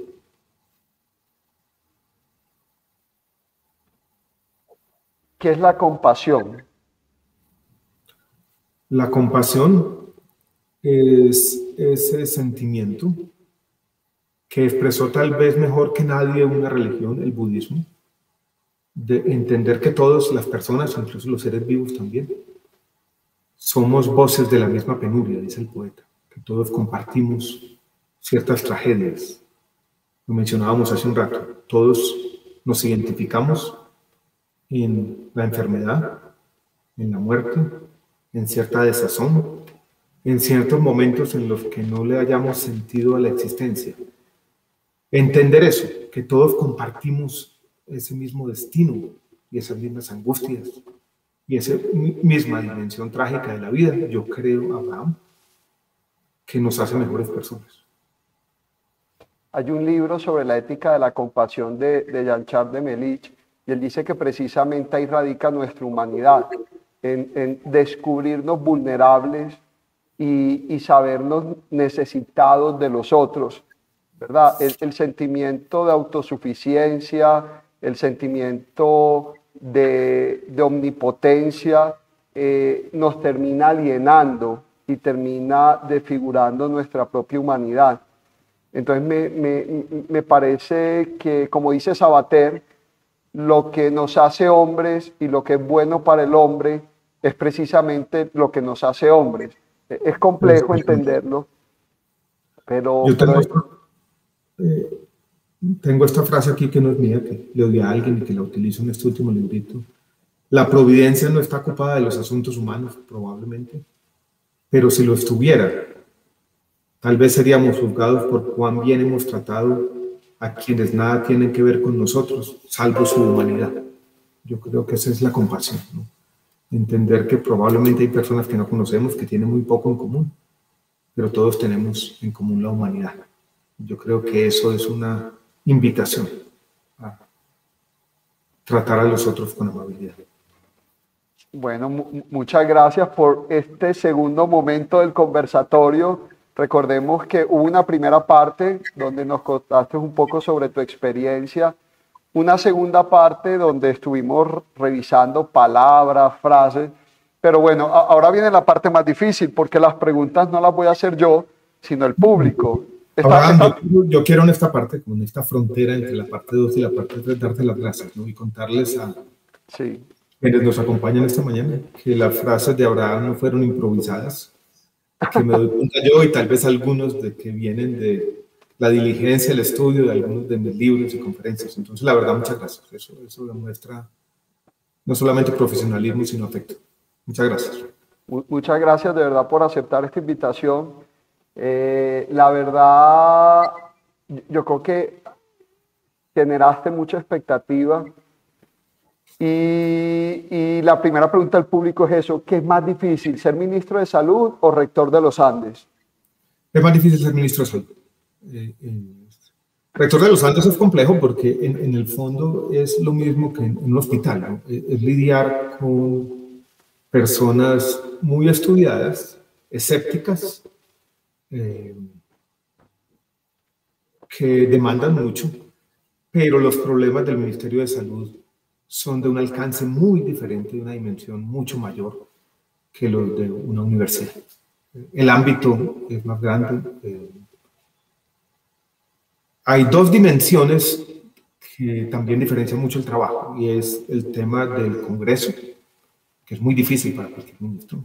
¿Qué es la compasión? La compasión es ese sentimiento que expresó tal vez mejor que nadie una religión, el budismo, de entender que todas las personas, incluso los seres vivos también, somos voces de la misma penuria, dice el poeta, que todos compartimos ciertas tragedias. Lo mencionábamos hace un rato, todos nos identificamos en la enfermedad, en la muerte, en cierta desazón, en ciertos momentos en los que no le hayamos sentido a la existencia. Entender eso, que todos compartimos ese mismo destino y esas mismas angustias y esa misma dimensión trágica de la vida, yo creo, Abraham, que nos hace mejores personas. Hay un libro sobre la ética de la compasión de, Jean-Charles de Melich y él dice que precisamente ahí radica nuestra humanidad, en, descubrirnos vulnerables y, y, sabernos necesitados de los otros, ¿verdad? El, sentimiento de autosuficiencia, el sentimiento de, omnipotencia eh, nos termina alienando y termina desfigurando nuestra propia humanidad. Entonces me, me, me parece que, como dice Sabater, lo que nos hace hombres y lo que es bueno para el hombre es precisamente lo que nos hace hombres. Es complejo entenderlo, pero... Yo tengo, Esta, eh, tengo esta frase aquí que no es mía, que le oí a alguien y que la utilizo en este último librito. La providencia no está ocupada de los asuntos humanos, probablemente, pero si lo estuviera, tal vez seríamos juzgados por cuán bien hemos tratado a quienes nada tienen que ver con nosotros, salvo su humanidad. Yo creo que esa es la compasión. Entender que probablemente hay personas que no conocemos que tienen muy poco en común, pero todos tenemos en común la humanidad. Yo creo que eso es una invitación a tratar a los otros con amabilidad. Bueno, muchas gracias por este segundo momento del conversatorio Recordemos que hubo una primera parte donde nos contaste un poco sobre tu experiencia, una segunda parte donde estuvimos revisando palabras, frases, pero bueno, ahora viene la parte más difícil porque las preguntas no las voy a hacer yo, sino el público. Yo, quiero en esta parte, como en esta frontera entre la parte 2 y la parte 3, darte las gracias ¿no? y contarles a sí. quienes nos acompañan esta mañana que las frases de Abraham no fueron improvisadas, que me doy cuenta yo y tal vez algunos de que vienen de la diligencia, el estudio de algunos de mis libros y conferencias. Entonces, la verdad, muchas gracias. Eso, eso demuestra no solamente profesionalismo, sino afecto. Muchas gracias. Muchas gracias de verdad por aceptar esta invitación. Eh, la verdad, yo creo que generaste mucha expectativa y, la primera pregunta del público es eso, ¿qué es más difícil, ser ministro de salud o rector de los Andes? Es más difícil ser ministro de salud. Eh, eh, rector de los Andes es complejo porque en, el fondo es lo mismo que en, un hospital, es, lidiar con personas muy estudiadas, escépticas, eh, que demandan mucho, pero los problemas del Ministerio de Salud son de un alcance muy diferente, de una dimensión mucho mayor que los de una universidad. El ámbito es más grande. Eh, hay dos dimensiones que también diferencian mucho el trabajo y es el tema del Congreso, que es muy difícil para cualquier ministro,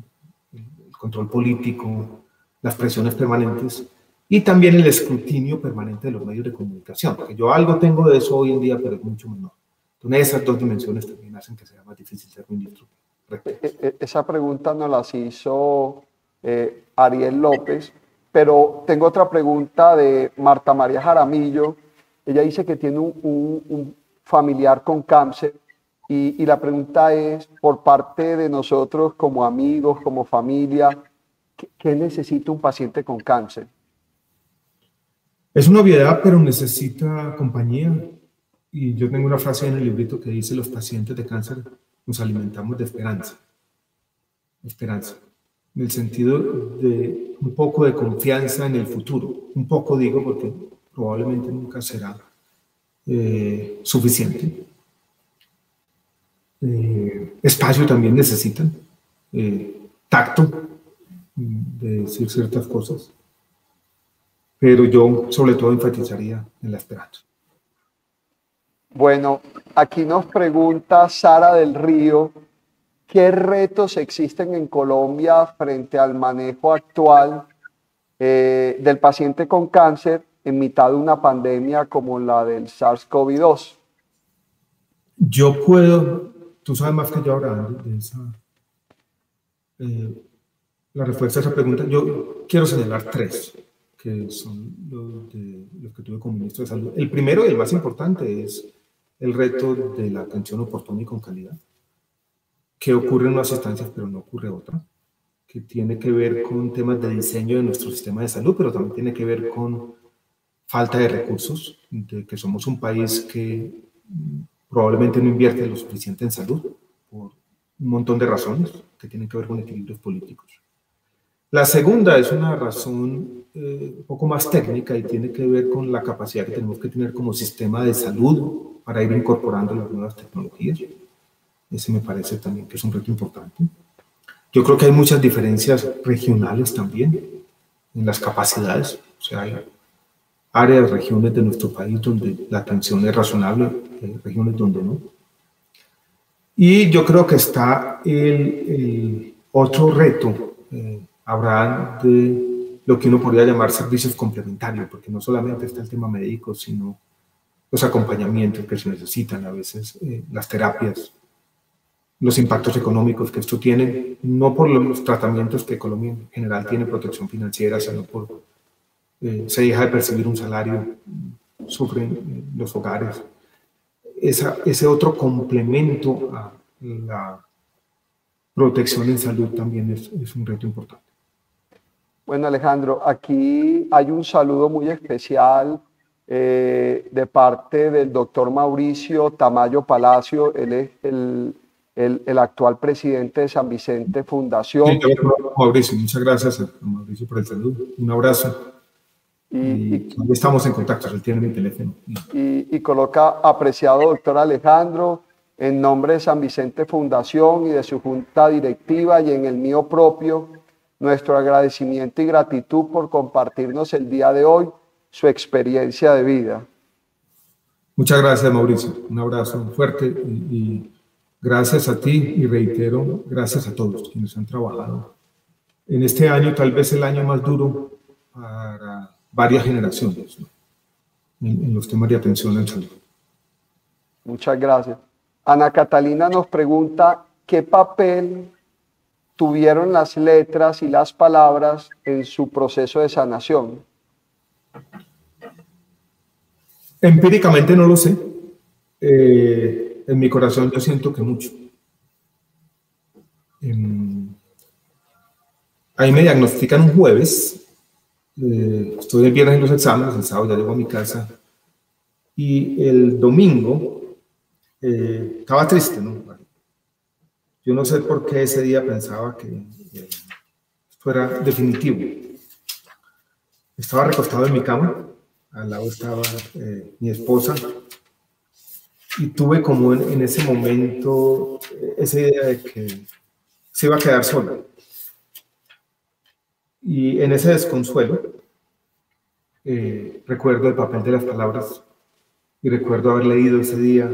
el control político, las presiones permanentes y también el escrutinio permanente de los medios de comunicación, yo algo tengo de eso hoy en día, pero es mucho menor esas dos dimensiones también hacen que sea más difícil ser ministro. E, e, esa pregunta nos las hizo eh, Ariel López, pero tengo otra pregunta de Marta María Jaramillo. Ella dice que tiene un, familiar con cáncer y, la pregunta es, por parte de nosotros como amigos, como familia, ¿qué, necesita un paciente con cáncer? Es una obviedad, pero necesita compañía, y yo tengo una frase en el librito que dice, los pacientes de cáncer nos alimentamos de esperanza. Esperanza. En el sentido de un poco de confianza en el futuro. Un poco digo porque probablemente nunca será eh, suficiente. eh, espacio también necesitan, eh, tacto de decir ciertas cosas, pero yo sobre todo enfatizaría en la esperanza. Bueno, aquí nos pregunta Sara del Río, ¿qué retos existen en Colombia frente al manejo actual eh, del paciente con cáncer en mitad de una pandemia como la del SARS-CoV-2? Yo puedo, tú sabes más que yo ahora de esa, eh, la respuesta a esa pregunta. Yo quiero señalar tres, que son los, de, los que tuve como ministro de Salud. El primero y el más importante es el reto de la atención oportuna y con calidad, que ocurre en unas instancias pero no ocurre en otras, que tiene que ver con temas de diseño de nuestro sistema de salud, pero también tiene que ver con falta de recursos, de que somos un país que probablemente no invierte lo suficiente en salud por un montón de razones que tienen que ver con equilibrios políticos. La segunda es una razón eh, un poco más técnica y tiene que ver con la capacidad que tenemos que tener como sistema de salud para ir incorporando las nuevas tecnologías. Ese me parece también que es un reto importante. Yo creo que hay muchas diferencias regionales también en las capacidades. O sea, hay áreas, regiones de nuestro país donde la atención es razonable, hay regiones donde no. Y yo creo que está el, otro reto, eh, Abraham, de lo que uno podría llamar servicios complementarios, porque no solamente está el tema médico, sino los acompañamientos que se necesitan, a veces eh, las terapias, los impactos económicos que esto tiene, no por los tratamientos que Colombia en general tiene protección financiera, sino por eh, se deja de percibir un salario, sufren eh, los hogares. Esa, ese otro complemento a la protección en salud también es, es un reto importante. Bueno, Alejandro, aquí hay un saludo muy especial eh, de parte del doctor Mauricio Tamayo Palacio, él es el, el, actual presidente de San Vicente Fundación. Mauricio, muchas gracias a Mauricio por el saludo. Un abrazo. Y, estamos en contacto, él tiene mi teléfono. Y, y, coloca, apreciado doctor Alejandro, en nombre de San Vicente Fundación y de su junta directiva y en el mío propio, nuestro agradecimiento y gratitud por compartirnos el día de hoy su experiencia de vida. Muchas gracias, Mauricio. Un abrazo fuerte y, gracias a ti y reitero, gracias a todos quienes han trabajado en este año, tal vez el año más duro para varias generaciones en, los temas de atención al salud. Muchas gracias. Ana Catalina nos pregunta qué papel tuvieron las letras y las palabras en su proceso de sanación. Empíricamente no lo sé. Eh, en mi corazón yo siento que mucho. Em, ahí me diagnostican un jueves. Eh, estoy el viernes en los exámenes, el sábado ya llego a mi casa. Y el domingo eh, estaba triste, ¿no? Yo no sé por qué ese día pensaba que esto era definitivo. Estaba recostado en mi cama, al lado estaba eh, mi esposa, y tuve como en, ese momento eh, esa idea de que se iba a quedar sola. Y en ese desconsuelo, eh, recuerdo el papel de las palabras y recuerdo haber leído ese día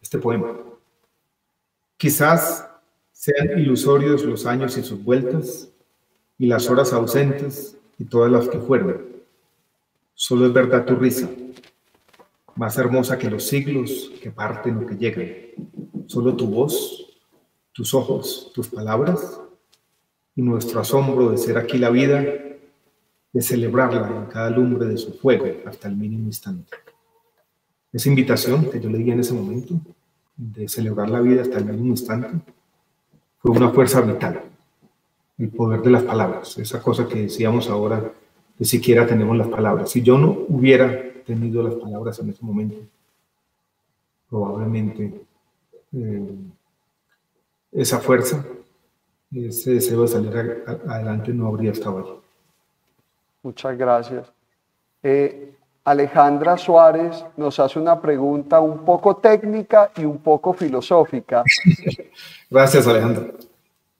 este poema. Quizás sean ilusorios los años y sus vueltas y las horas ausentes y todas las que fueron. Solo es verdad tu risa, más hermosa que los siglos que parten o que llegan. Solo tu voz, tus ojos, tus palabras y nuestro asombro de ser aquí la vida, de celebrarla en cada lumbre de su fuego hasta el mínimo instante. Esa invitación que yo leí en ese momento, de celebrar la vida hasta el mínimo instante, fue una fuerza vital el poder de las palabras, esa cosa que decíamos ahora, que siquiera tenemos las palabras. Si yo no hubiera tenido las palabras en ese momento, probablemente eh, esa fuerza, ese deseo de salir adelante no habría estado allí. Muchas gracias. Eh, Alejandra Suárez nos hace una pregunta un poco técnica y un poco filosófica. [laughs] Gracias, Alejandra.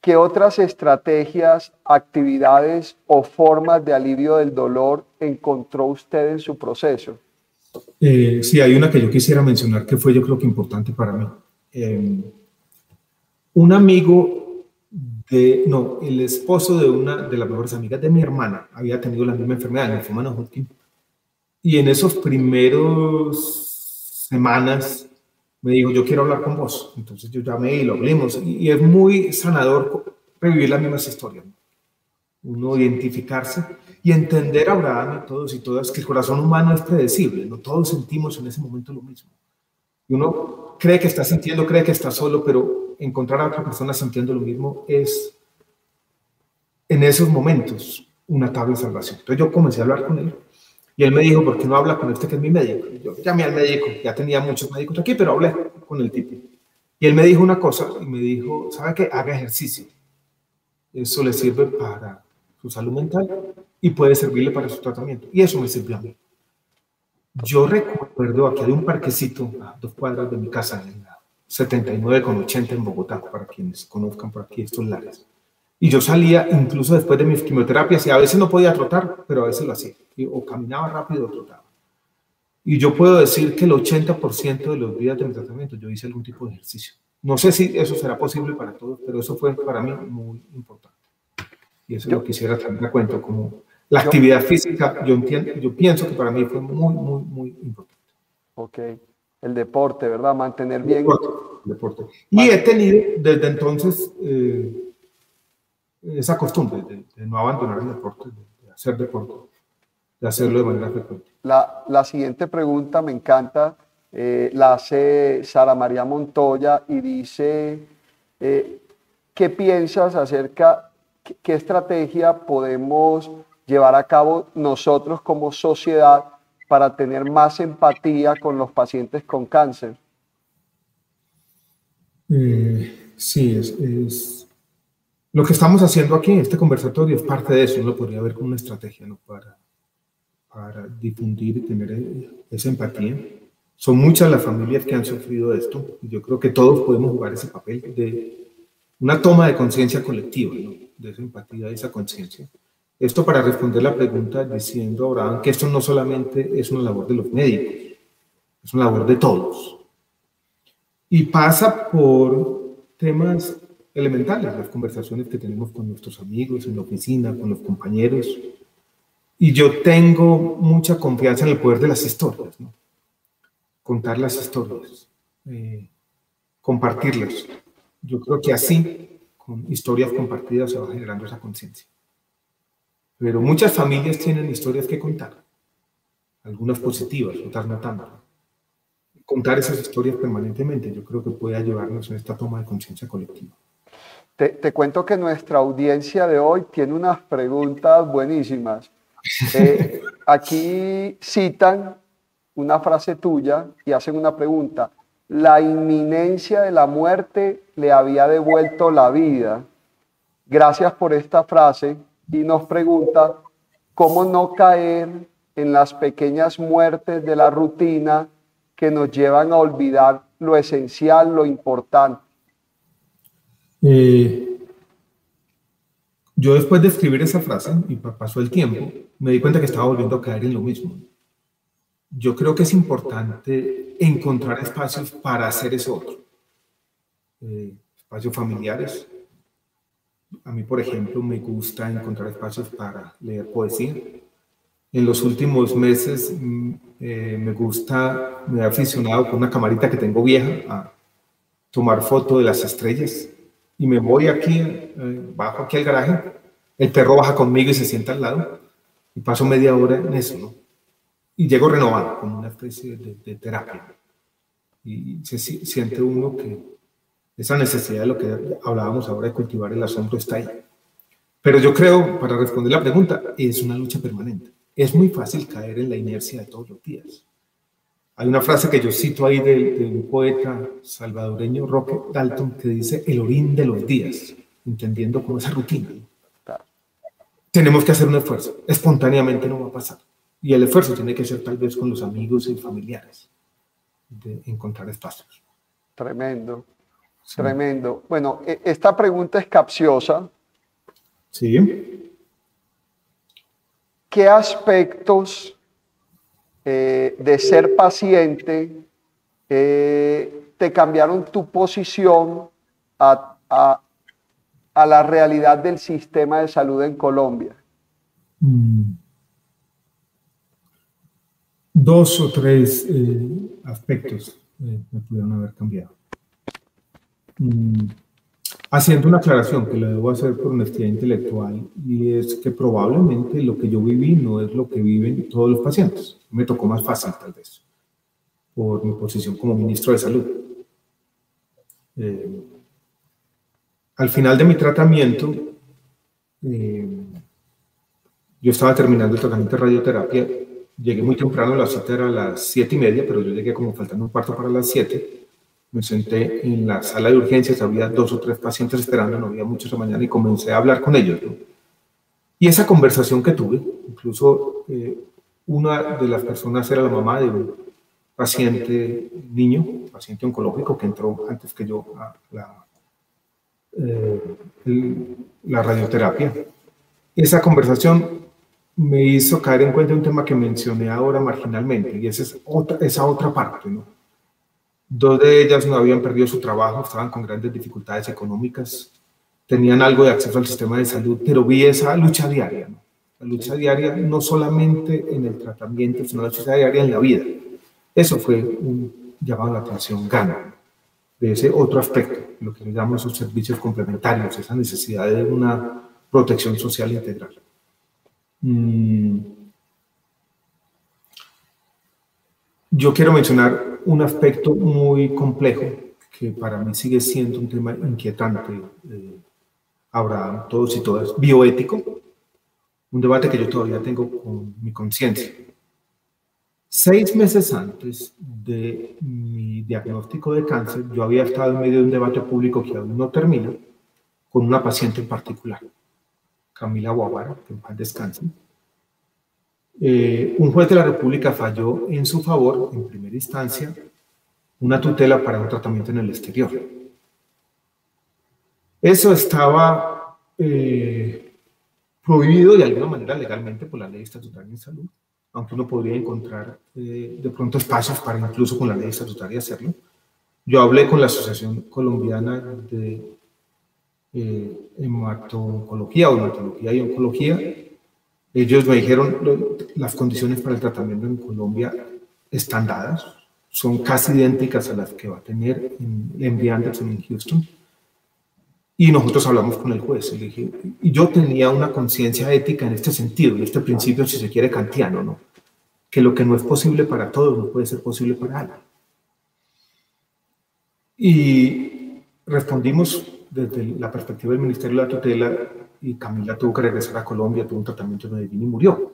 ¿Qué otras estrategias, actividades o formas de alivio del dolor encontró usted en su proceso? Eh, sí, hay una que yo quisiera mencionar que fue yo creo que importante para mí. Eh, un amigo de, no, el esposo de una de las mejores amigas de mi hermana había tenido la misma enfermedad, linfoma Hodgkin y en esos primeros semanas me dijo, yo quiero hablar con vos. Entonces yo llamé y lo hablamos. Y, es muy sanador revivir las mismas historias. Uno identificarse y entender, Abraham y todos y todas, que el corazón humano es predecible. No todos sentimos en ese momento lo mismo. Y uno cree que está sintiendo, cree que está solo, pero encontrar a otra persona sintiendo lo mismo es, en esos momentos, una tabla de salvación. Entonces yo comencé a hablar con él y él me dijo, ¿por qué no habla con este que es mi médico? yo llamé al médico, ya tenía muchos médicos aquí, pero hablé con el tipo. Y él me dijo una cosa, y me dijo, ¿sabe qué? Haga ejercicio. Eso le sirve para su salud mental y puede servirle para su tratamiento. Y eso me sirvió a mí. Yo recuerdo, aquí hay un parquecito a dos cuadras de mi casa, en la 79 con 80 en Bogotá, para quienes conozcan por aquí estos lares. Y yo salía incluso después de mis quimioterapias y a veces no podía trotar, pero a veces lo hacía. O caminaba rápido o trotaba. Y yo puedo decir que el 80% de los días de mi tratamiento yo hice algún tipo de ejercicio. No sé si eso será posible para todos, pero eso fue para mí muy importante. Y eso yo, lo quisiera tener en cuenta como la actividad física, yo, entiendo, yo pienso que para mí fue muy, muy, muy importante. Ok, el deporte, ¿verdad? Mantener bien. Deporte, Y he tenido desde entonces... Eh, esa costumbre de, no abandonar el deporte, de, hacer deporte, de hacerlo de manera frecuente. La, la siguiente pregunta me encanta, eh, la hace Sara María Montoya y dice, eh, ¿qué piensas acerca, qué, qué estrategia podemos llevar a cabo nosotros como sociedad para tener más empatía con los pacientes con cáncer? Eh, sí, es, es, lo que estamos haciendo aquí este conversatorio es parte de eso, uno lo podría ver como una estrategia ¿no? para, para difundir y tener esa empatía. Son muchas las familias que han sufrido esto yo creo que todos podemos jugar ese papel de una toma de conciencia colectiva, ¿no? de esa empatía, de esa conciencia. Esto para responder la pregunta diciendo, Abraham, que esto no solamente es una labor de los médicos, es una labor de todos. Y pasa por temas elementales, las conversaciones que tenemos con nuestros amigos en la oficina, con los compañeros. Y yo tengo mucha confianza en el poder de las historias, ¿no? contar las historias, eh, compartirlas. Yo creo que así, con historias compartidas, se va generando esa conciencia. Pero muchas familias tienen historias que contar, algunas positivas, otras no tanto. Contar esas historias permanentemente, yo creo que puede ayudarnos en esta toma de conciencia colectiva. Te, cuento que nuestra audiencia de hoy tiene unas preguntas buenísimas. Eh, [laughs] aquí citan una frase tuya y hacen una pregunta. La inminencia de la muerte le había devuelto la vida. Gracias por esta frase y nos pregunta cómo no caer en las pequeñas muertes de la rutina que nos llevan a olvidar lo esencial, lo importante. Eh, yo después de escribir esa frase, y pasó el tiempo, me di cuenta que estaba volviendo a caer en lo mismo. Yo creo que es importante encontrar espacios para hacer eso otro. Eh, espacios familiares. A mí, por ejemplo, me gusta encontrar espacios para leer poesía. En los últimos meses mm, eh, me gusta, me he aficionado con una camarita que tengo vieja a tomar foto de las estrellas y me voy aquí, eh, bajo aquí al garaje, el perro baja conmigo y se sienta al lado y paso media hora en eso, ¿no? Y llego renovado, como una especie de, terapia. Y se siente uno que esa necesidad de lo que hablábamos ahora de cultivar el asombro está ahí. Pero yo creo, para responder la pregunta, es una lucha permanente. Es muy fácil caer en la inercia de todos los días. Hay una frase que yo cito ahí de, un poeta salvadoreño, Roque Dalton, que dice el orín de los días, entendiendo como esa rutina. Tenemos que hacer un esfuerzo. Espontáneamente no va a pasar. Y el esfuerzo tiene que ser tal vez con los amigos y familiares, de encontrar espacios. Tremendo, tremendo. Bueno, e, esta pregunta es capciosa. Sí. ¿Qué aspectos eh, de ser paciente eh, te cambiaron tu posición a, la realidad del sistema de salud en Colombia? Mm dos o tres eh, aspectos me pudieron haber cambiado. Mm, haciendo una aclaración que la debo hacer por honestidad intelectual, y es que probablemente lo que yo viví no es lo que viven todos los pacientes. Me tocó más fácil, tal vez, por mi posición como ministro de Salud. Eh, al final de mi tratamiento, yo estaba terminando el tratamiento de radioterapia Llegué muy temprano, la cita era a las siete y media, pero yo llegué como faltando un cuarto para las siete. Me senté en la sala de urgencias, había dos o tres pacientes esperando, no había muchos de mañana, y comencé a hablar con ellos. Y esa conversación que tuve, incluso eh, una de las personas era la mamá de un paciente niño, paciente oncológico que entró antes que yo a la, eh, la radioterapia. Esa conversación me hizo caer en cuenta un tema que mencioné ahora marginalmente, y esa es otra, esa otra parte. ¿no? Dos de ellas no habían perdido su trabajo, estaban con grandes dificultades económicas, tenían algo de acceso al sistema de salud, pero vi esa lucha diaria. ¿no? La lucha diaria no solamente en el tratamiento, sino la lucha diaria en la vida. Eso fue un llamado a la atención gana de ese otro aspecto, lo que llamamos esos servicios complementarios, esa necesidad de una protección social integral. Mm. Yo quiero mencionar un aspecto muy complejo que para mí sigue siendo un tema inquietante, eh, ahora todos y todas, bioético, un debate que yo todavía tengo con mi conciencia. Seis meses antes de mi diagnóstico de cáncer, yo había estado en medio de un debate público que aún no termina, con una paciente en particular. Camila Guavara, que en paz descanse. Eh, un juez de la República falló en su favor, en primera instancia, una tutela para un tratamiento en el exterior. Eso estaba eh, prohibido de alguna manera legalmente por la ley estatutaria en salud, aunque uno podría encontrar eh, de pronto espacios para incluso con la ley estatutaria hacerlo. Yo hablé con la Asociación Colombiana de eh, hemato-oncología o hematología y oncología. Ellos me dijeron, las condiciones para el tratamiento en Colombia están dadas, son casi idénticas a las que va a tener en MD Anderson en Houston. Y nosotros hablamos con el juez y, dije, yo tenía una conciencia ética en este sentido, en este principio, si se quiere, kantiano, ¿no? Que lo que no es posible para todos no puede ser posible para alguien. Y respondimos desde la perspectiva del Ministerio de la Tutela y Camila tuvo que regresar a Colombia, tuvo un tratamiento en Medellín y murió.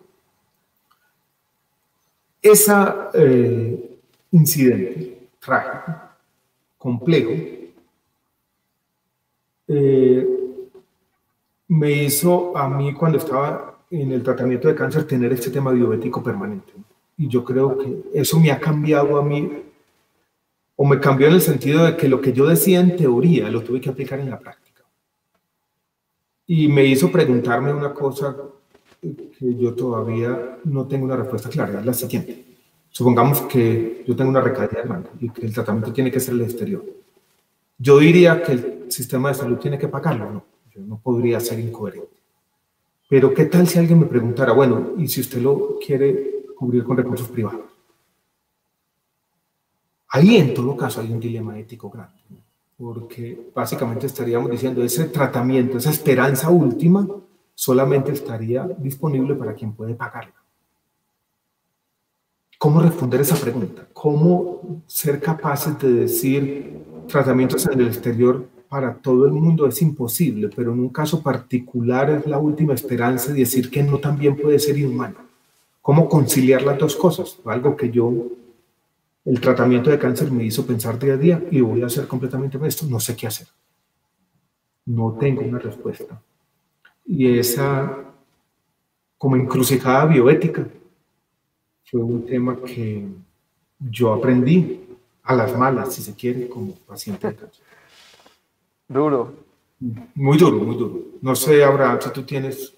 Ese eh, incidente trágico, complejo, eh, me hizo a mí cuando estaba en el tratamiento de cáncer tener este tema bioético permanente. Y yo creo que eso me ha cambiado a mí o me cambió en el sentido de que lo que yo decía en teoría lo tuve que aplicar en la práctica. Y me hizo preguntarme una cosa que yo todavía no tengo una respuesta clara, es la siguiente. Supongamos que yo tengo una recaída grande y que el tratamiento tiene que ser el exterior. Yo diría que el sistema de salud tiene que pagarlo, ¿no? Yo no podría ser incoherente. Pero ¿qué tal si alguien me preguntara, bueno, y si usted lo quiere cubrir con recursos privados? Ahí en todo caso hay un dilema ético grande, porque básicamente estaríamos diciendo ese tratamiento, esa esperanza última, solamente estaría disponible para quien puede pagarla. ¿Cómo responder esa pregunta? ¿Cómo ser capaces de decir tratamientos en el exterior para todo el mundo es imposible, pero en un caso particular es la última esperanza de decir que no también puede ser inhumano? ¿Cómo conciliar las dos cosas? Algo que yo el tratamiento de cáncer me hizo pensar día a día y voy a ser completamente honesto, no sé qué hacer. No tengo una respuesta. Y esa, como encrucijada bioética, fue un tema que yo aprendí a las malas, si se quiere, como paciente de cáncer. Duro. Muy duro, muy duro. No sé, Abraham, si tú tienes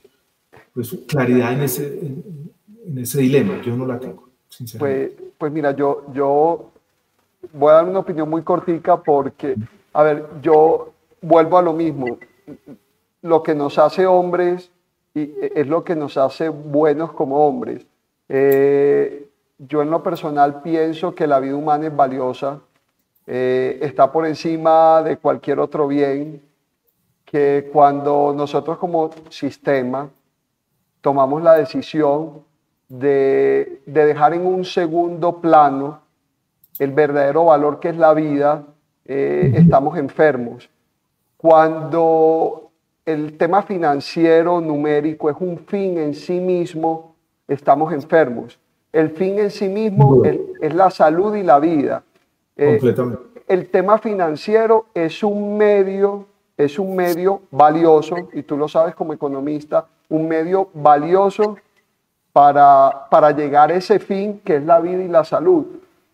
pues, claridad en ese, en, ese dilema. Yo no la tengo, sinceramente. Pues, pues mira, yo, yo voy a dar una opinión muy cortica porque, a ver, yo vuelvo a lo mismo. Lo que nos hace hombres y es lo que nos hace buenos como hombres. Eh, yo en lo personal pienso que la vida humana es valiosa, eh, está por encima de cualquier otro bien, que cuando nosotros como sistema tomamos la decisión de, dejar en un segundo plano el verdadero valor que es la vida, eh, estamos enfermos. Cuando el tema financiero, numérico, es un fin en sí mismo, estamos enfermos. El fin en sí mismo es, la salud y la vida. Eh, el tema financiero es un medio, es un medio valioso, y tú lo sabes como economista, un medio valioso para, para llegar a ese fin que es la vida y la salud.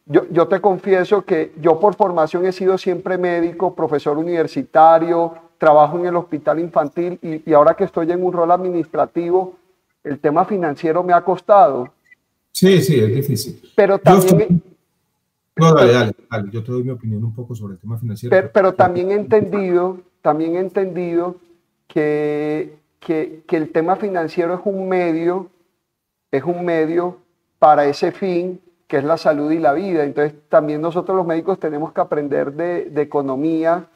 Yo, yo, te confieso que yo por formación he sido siempre médico, profesor universitario, trabajo en el hospital infantil y, y ahora que estoy en un rol administrativo, el tema financiero me ha costado. Sí, sí, es difícil. Pero también... no, dale, dale, dale, yo te doy mi opinión un poco sobre el tema financiero. Pero, pero también he entendido, también he entendido que, que, que, el tema financiero es un medio, es un medio para ese fin que es la salud y la vida. Entonces también nosotros los médicos tenemos que aprender de, de economía,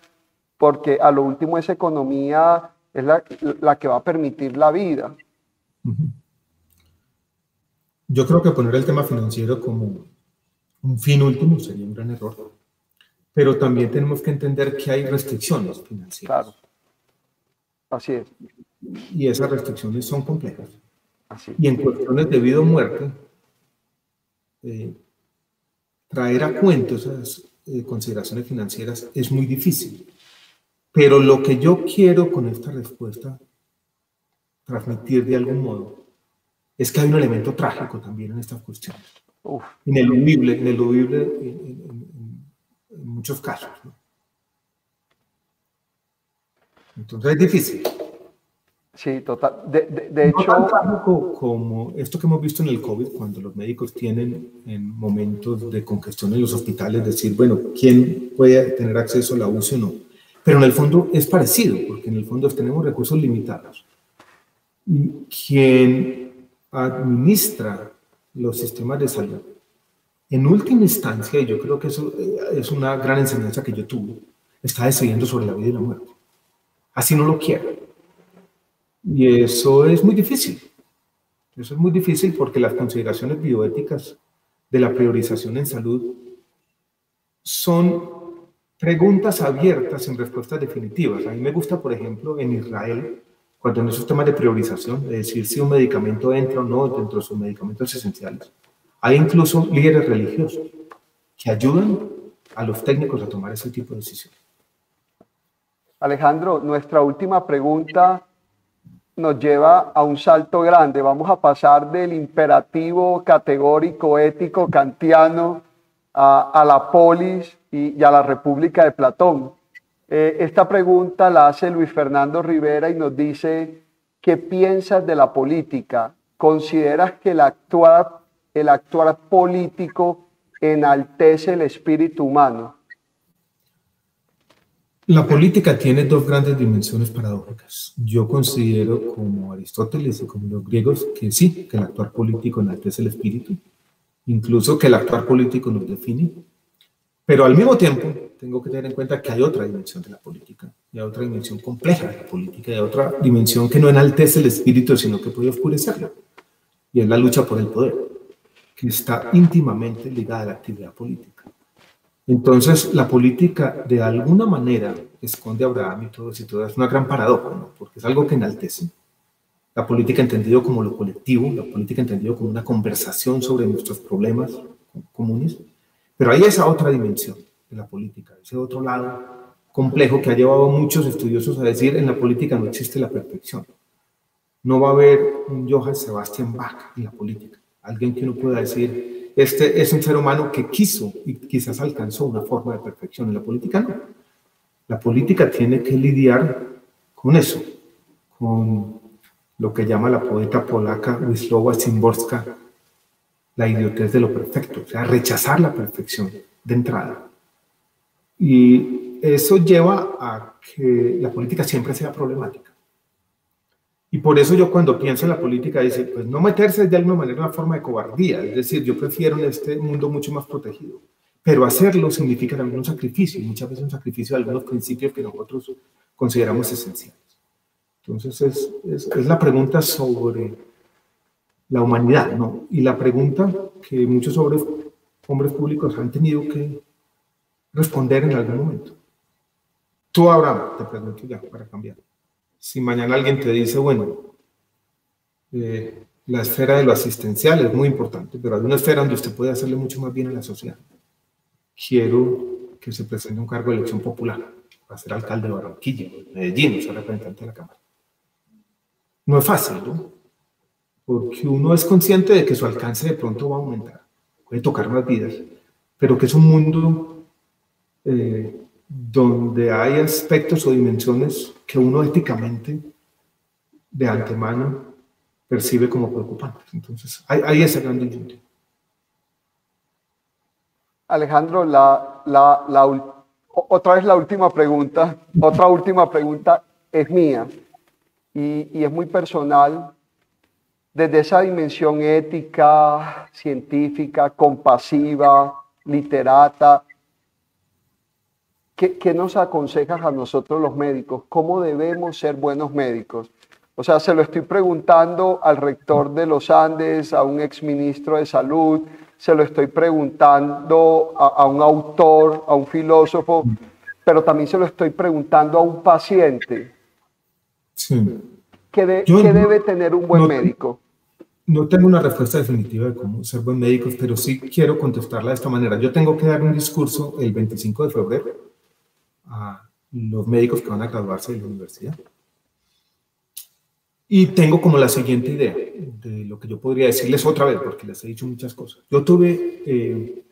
porque a lo último esa economía es la, la que va a permitir la vida. Yo creo que poner el tema financiero como un fin último sería un gran error, pero también tenemos que entender que hay restricciones financieras. Claro. Así es. Y esas restricciones son complejas. Así. Y en cuestiones de vida o muerte, eh, traer a cuento esas eh, consideraciones financieras es muy difícil. Pero lo que yo quiero con esta respuesta transmitir de algún modo es que hay un elemento trágico también en estas cuestiones. Ineludible, ineludible en, en, muchos casos. Entonces es difícil. Sí, total. De, de, hecho. tan trágico como esto que hemos visto en el COVID, cuando los médicos tienen en momentos de congestión en los hospitales, decir, bueno, ¿quién puede tener acceso a la UCI o no? Pero en el fondo es parecido, porque en el fondo tenemos recursos limitados. Y quien administra los sistemas de salud, en última instancia, y yo creo que eso eh, es una gran enseñanza que yo tuve, está decidiendo sobre la vida y la muerte. Así no lo quiere. Y eso es muy difícil. Eso es muy difícil porque las consideraciones bioéticas de la priorización en salud son preguntas abiertas en respuestas definitivas. A mí me gusta, por ejemplo, en Israel, cuando en esos temas de priorización, de decir si un medicamento entra o no dentro de sus medicamentos esenciales, hay incluso líderes religiosos que ayudan a los técnicos a tomar ese tipo de decisiones. Alejandro, nuestra última pregunta nos lleva a un salto grande. Vamos a pasar del imperativo categórico ético kantiano a, la polis y, a la república de Platón. Eh, esta pregunta la hace Luis Fernando Rivera y nos dice, ¿qué piensas de la política? ¿Consideras que el el actuar político enaltece el espíritu humano? La política tiene dos grandes dimensiones paradójicas. Yo considero, como Aristóteles y como los griegos, que sí, que el actuar político enaltece el espíritu, incluso que el actuar político nos define, pero al mismo tiempo tengo que tener en cuenta que hay otra dimensión de la política, y hay otra dimensión compleja de la política, y hay otra dimensión que no enaltece el espíritu, sino que puede oscurecerlo, y es la lucha por el poder, que está íntimamente ligada a la actividad política. Entonces, la política de alguna manera esconde a Abraham y todo eso, y todo es una gran paradoja, ¿no? porque es algo que enaltece. La política entendido como lo colectivo, la política entendido como una conversación sobre nuestros problemas comunes, pero hay esa otra dimensión de la política, ese otro lado complejo que ha llevado a muchos estudiosos a decir en la política no existe la perfección. No va a haber un Johann Sebastian Bach en la política. alguien que uno pueda decir, este es un ser humano que quiso y quizás alcanzó una forma de perfección. En la política no. La política tiene que lidiar con eso, con lo que llama la poeta polaca Wisława Szymborska la idiotez de lo perfecto, o sea, rechazar la perfección de entrada. Y eso lleva a que la política siempre sea problemática. Y por eso yo cuando pienso en la política dice, pues no meterse de alguna manera una forma de cobardía, es decir, yo prefiero en este mundo mucho más protegido, pero hacerlo significa también un sacrificio, y muchas veces un sacrificio de algunos principios que nosotros consideramos esenciales. Entonces es, es, es la pregunta sobre la humanidad, ¿no? Y la pregunta que muchos hombres, hombres públicos han tenido que responder en algún momento. Tú, Abraham, te pregunto ya para cambiar. Si mañana alguien te dice, bueno, eh, la esfera de lo asistencial es muy importante, pero hay una esfera donde usted puede hacerle mucho más bien a la sociedad. Quiero que se presente un cargo de elección popular para ser alcalde de Barranquilla, Medellín, o sea, representante de la Cámara. No es fácil, ¿no? porque uno es consciente de que su alcance de pronto va a aumentar, puede tocar más vidas, pero que es un mundo eh, donde hay aspectos o dimensiones que uno éticamente de antemano percibe como preocupantes. Entonces, hay, hay ese gran disyuntivo. Alejandro, la, la, la, otra vez la última pregunta, otra última pregunta es mía y, y es muy personal desde esa dimensión ética, científica, compasiva, literata, ¿qué, nos aconsejas a nosotros los médicos? ¿Cómo debemos ser buenos médicos? O sea, se lo estoy preguntando al rector de los Andes, a un exministro de salud, se lo estoy preguntando a, un autor, a un filósofo, pero también se lo estoy preguntando a un paciente. Sí. ¿Qué, debe tener un buen médico? No tengo una respuesta definitiva de cómo ser buen médico, pero sí quiero contestarla de esta manera. Yo tengo que dar un discurso el 25 de febrero a los médicos que van a graduarse de la universidad. Y tengo como la siguiente idea de lo que yo podría decirles otra vez, porque les he dicho muchas cosas. Yo tuve eh,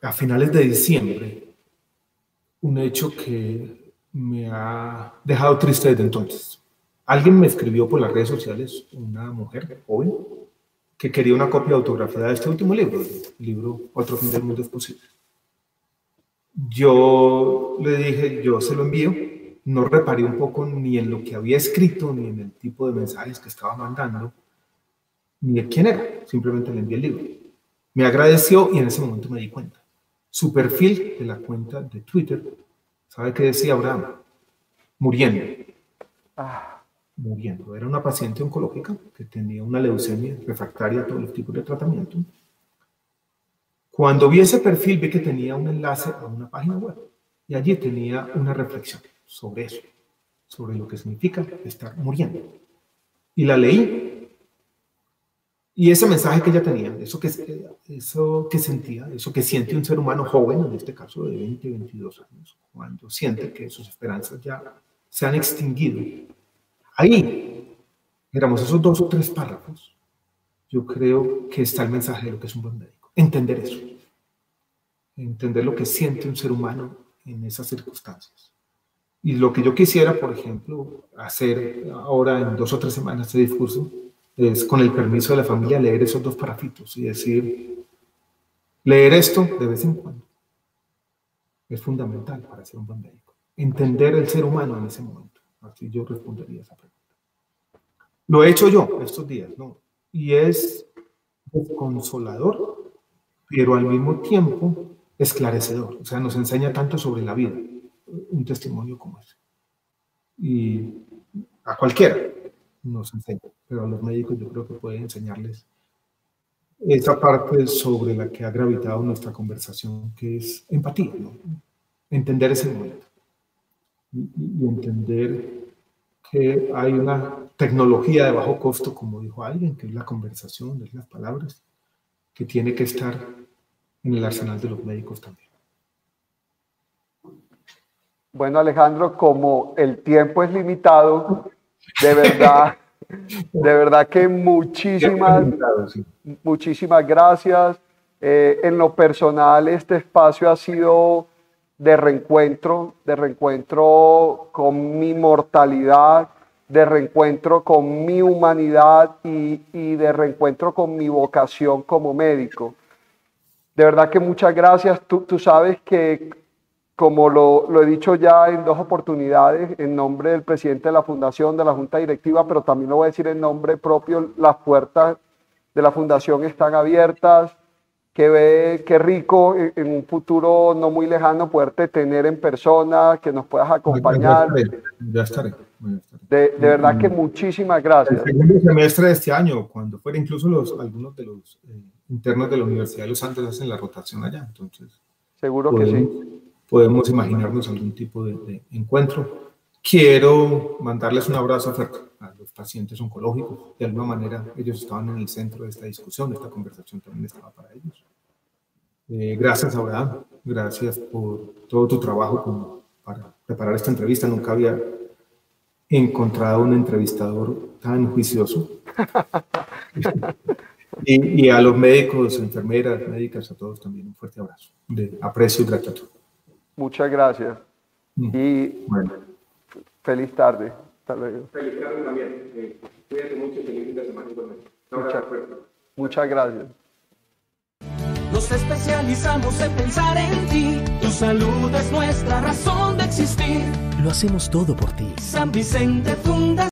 a finales de diciembre un hecho que me ha dejado triste desde entonces. Alguien me escribió por las redes sociales, una mujer joven, que quería una copia autografiada de este último libro, el libro Otro fin del mundo es posible. Yo le dije, yo se lo envío, no reparé un poco ni en lo que había escrito, ni en el tipo de mensajes que estaba mandando, ni de quién era, simplemente le envié el libro. Me agradeció y en ese momento me di cuenta. Su perfil de la cuenta de Twitter, ¿sabe qué decía Abraham? Muriendo. Ah muriendo. Era una paciente oncológica que tenía una leucemia refractaria a todos los tipos de tratamiento. Cuando vi ese perfil vi que tenía un enlace a una página web y allí tenía una reflexión sobre eso, sobre lo que significa estar muriendo. Y la leí. Y ese mensaje que ella tenía, eso que, eso que sentía, eso que siente un ser humano joven, en este caso de 20, 22 años, cuando siente que sus esperanzas ya se han extinguido Ahí, miramos esos dos o tres párrafos, yo creo que está el mensaje de lo que es un buen médico. Entender eso. Entender lo que siente un ser humano en esas circunstancias. Y lo que yo quisiera, por ejemplo, hacer ahora en dos o tres semanas este discurso, es con el permiso de la familia leer esos dos párrafos y decir, leer esto de vez en cuando es fundamental para ser un buen médico. Entender el ser humano en ese momento. Así yo respondería esa pregunta. Lo he hecho yo estos días, ¿no? Y es consolador, pero al mismo tiempo esclarecedor. O sea, nos enseña tanto sobre la vida, un testimonio como ese. Y a cualquiera nos enseña, pero a los médicos yo creo que puede enseñarles esa parte sobre la que ha gravitado nuestra conversación, que es empatía, ¿no? entender ese momento y, entender que hay una tecnología de bajo costo, como dijo alguien, que es la conversación, es las palabras, que tiene que estar en el arsenal de los médicos también. Bueno, Alejandro, como el tiempo es limitado, de verdad, [laughs] De verdad que muchísimas, muchísimas gracias. Eh, en lo personal, este espacio ha sido de reencuentro, de reencuentro con mi mortalidad, de reencuentro con mi humanidad y, y de reencuentro con mi vocación como médico. De verdad que muchas gracias. Tú, tú sabes que como lo, lo, he dicho ya en dos oportunidades, en nombre del presidente de la Fundación, de la Junta Directiva, pero también lo voy a decir en nombre propio, las puertas de la Fundación están abiertas. Que ve, qué rico en, un futuro no muy lejano poderte tener en persona, que nos puedas acompañar. Ya estaré. De, de, verdad que muchísimas gracias. El segundo semestre de este año, cuando fuera incluso los, algunos de los eh, internos de la Universidad de los Andes hacen la rotación allá, entonces. Seguro que sí podemos imaginarnos algún tipo de, encuentro. Quiero mandarles un abrazo fuerte a los pacientes oncológicos. De alguna manera, ellos estaban en el centro de esta discusión, de esta conversación también estaba para ellos. Eh, gracias, Abraham. Gracias por todo tu trabajo para preparar esta entrevista. Nunca había encontrado un entrevistador tan juicioso. [laughs] y, y, a los médicos, enfermeras, médicas, a todos también un fuerte abrazo de aprecio y gratitud. Muchas gracias. Mm. Y feliz tarde. Hasta luego. Feliz tarde también. Eh, cuídate mucho y feliz fin de semana Muchas, muchas gracias. Nos especializamos en pensar en ti. Tu salud es nuestra razón de existir. Lo hacemos todo por ti. San Vicente Funda.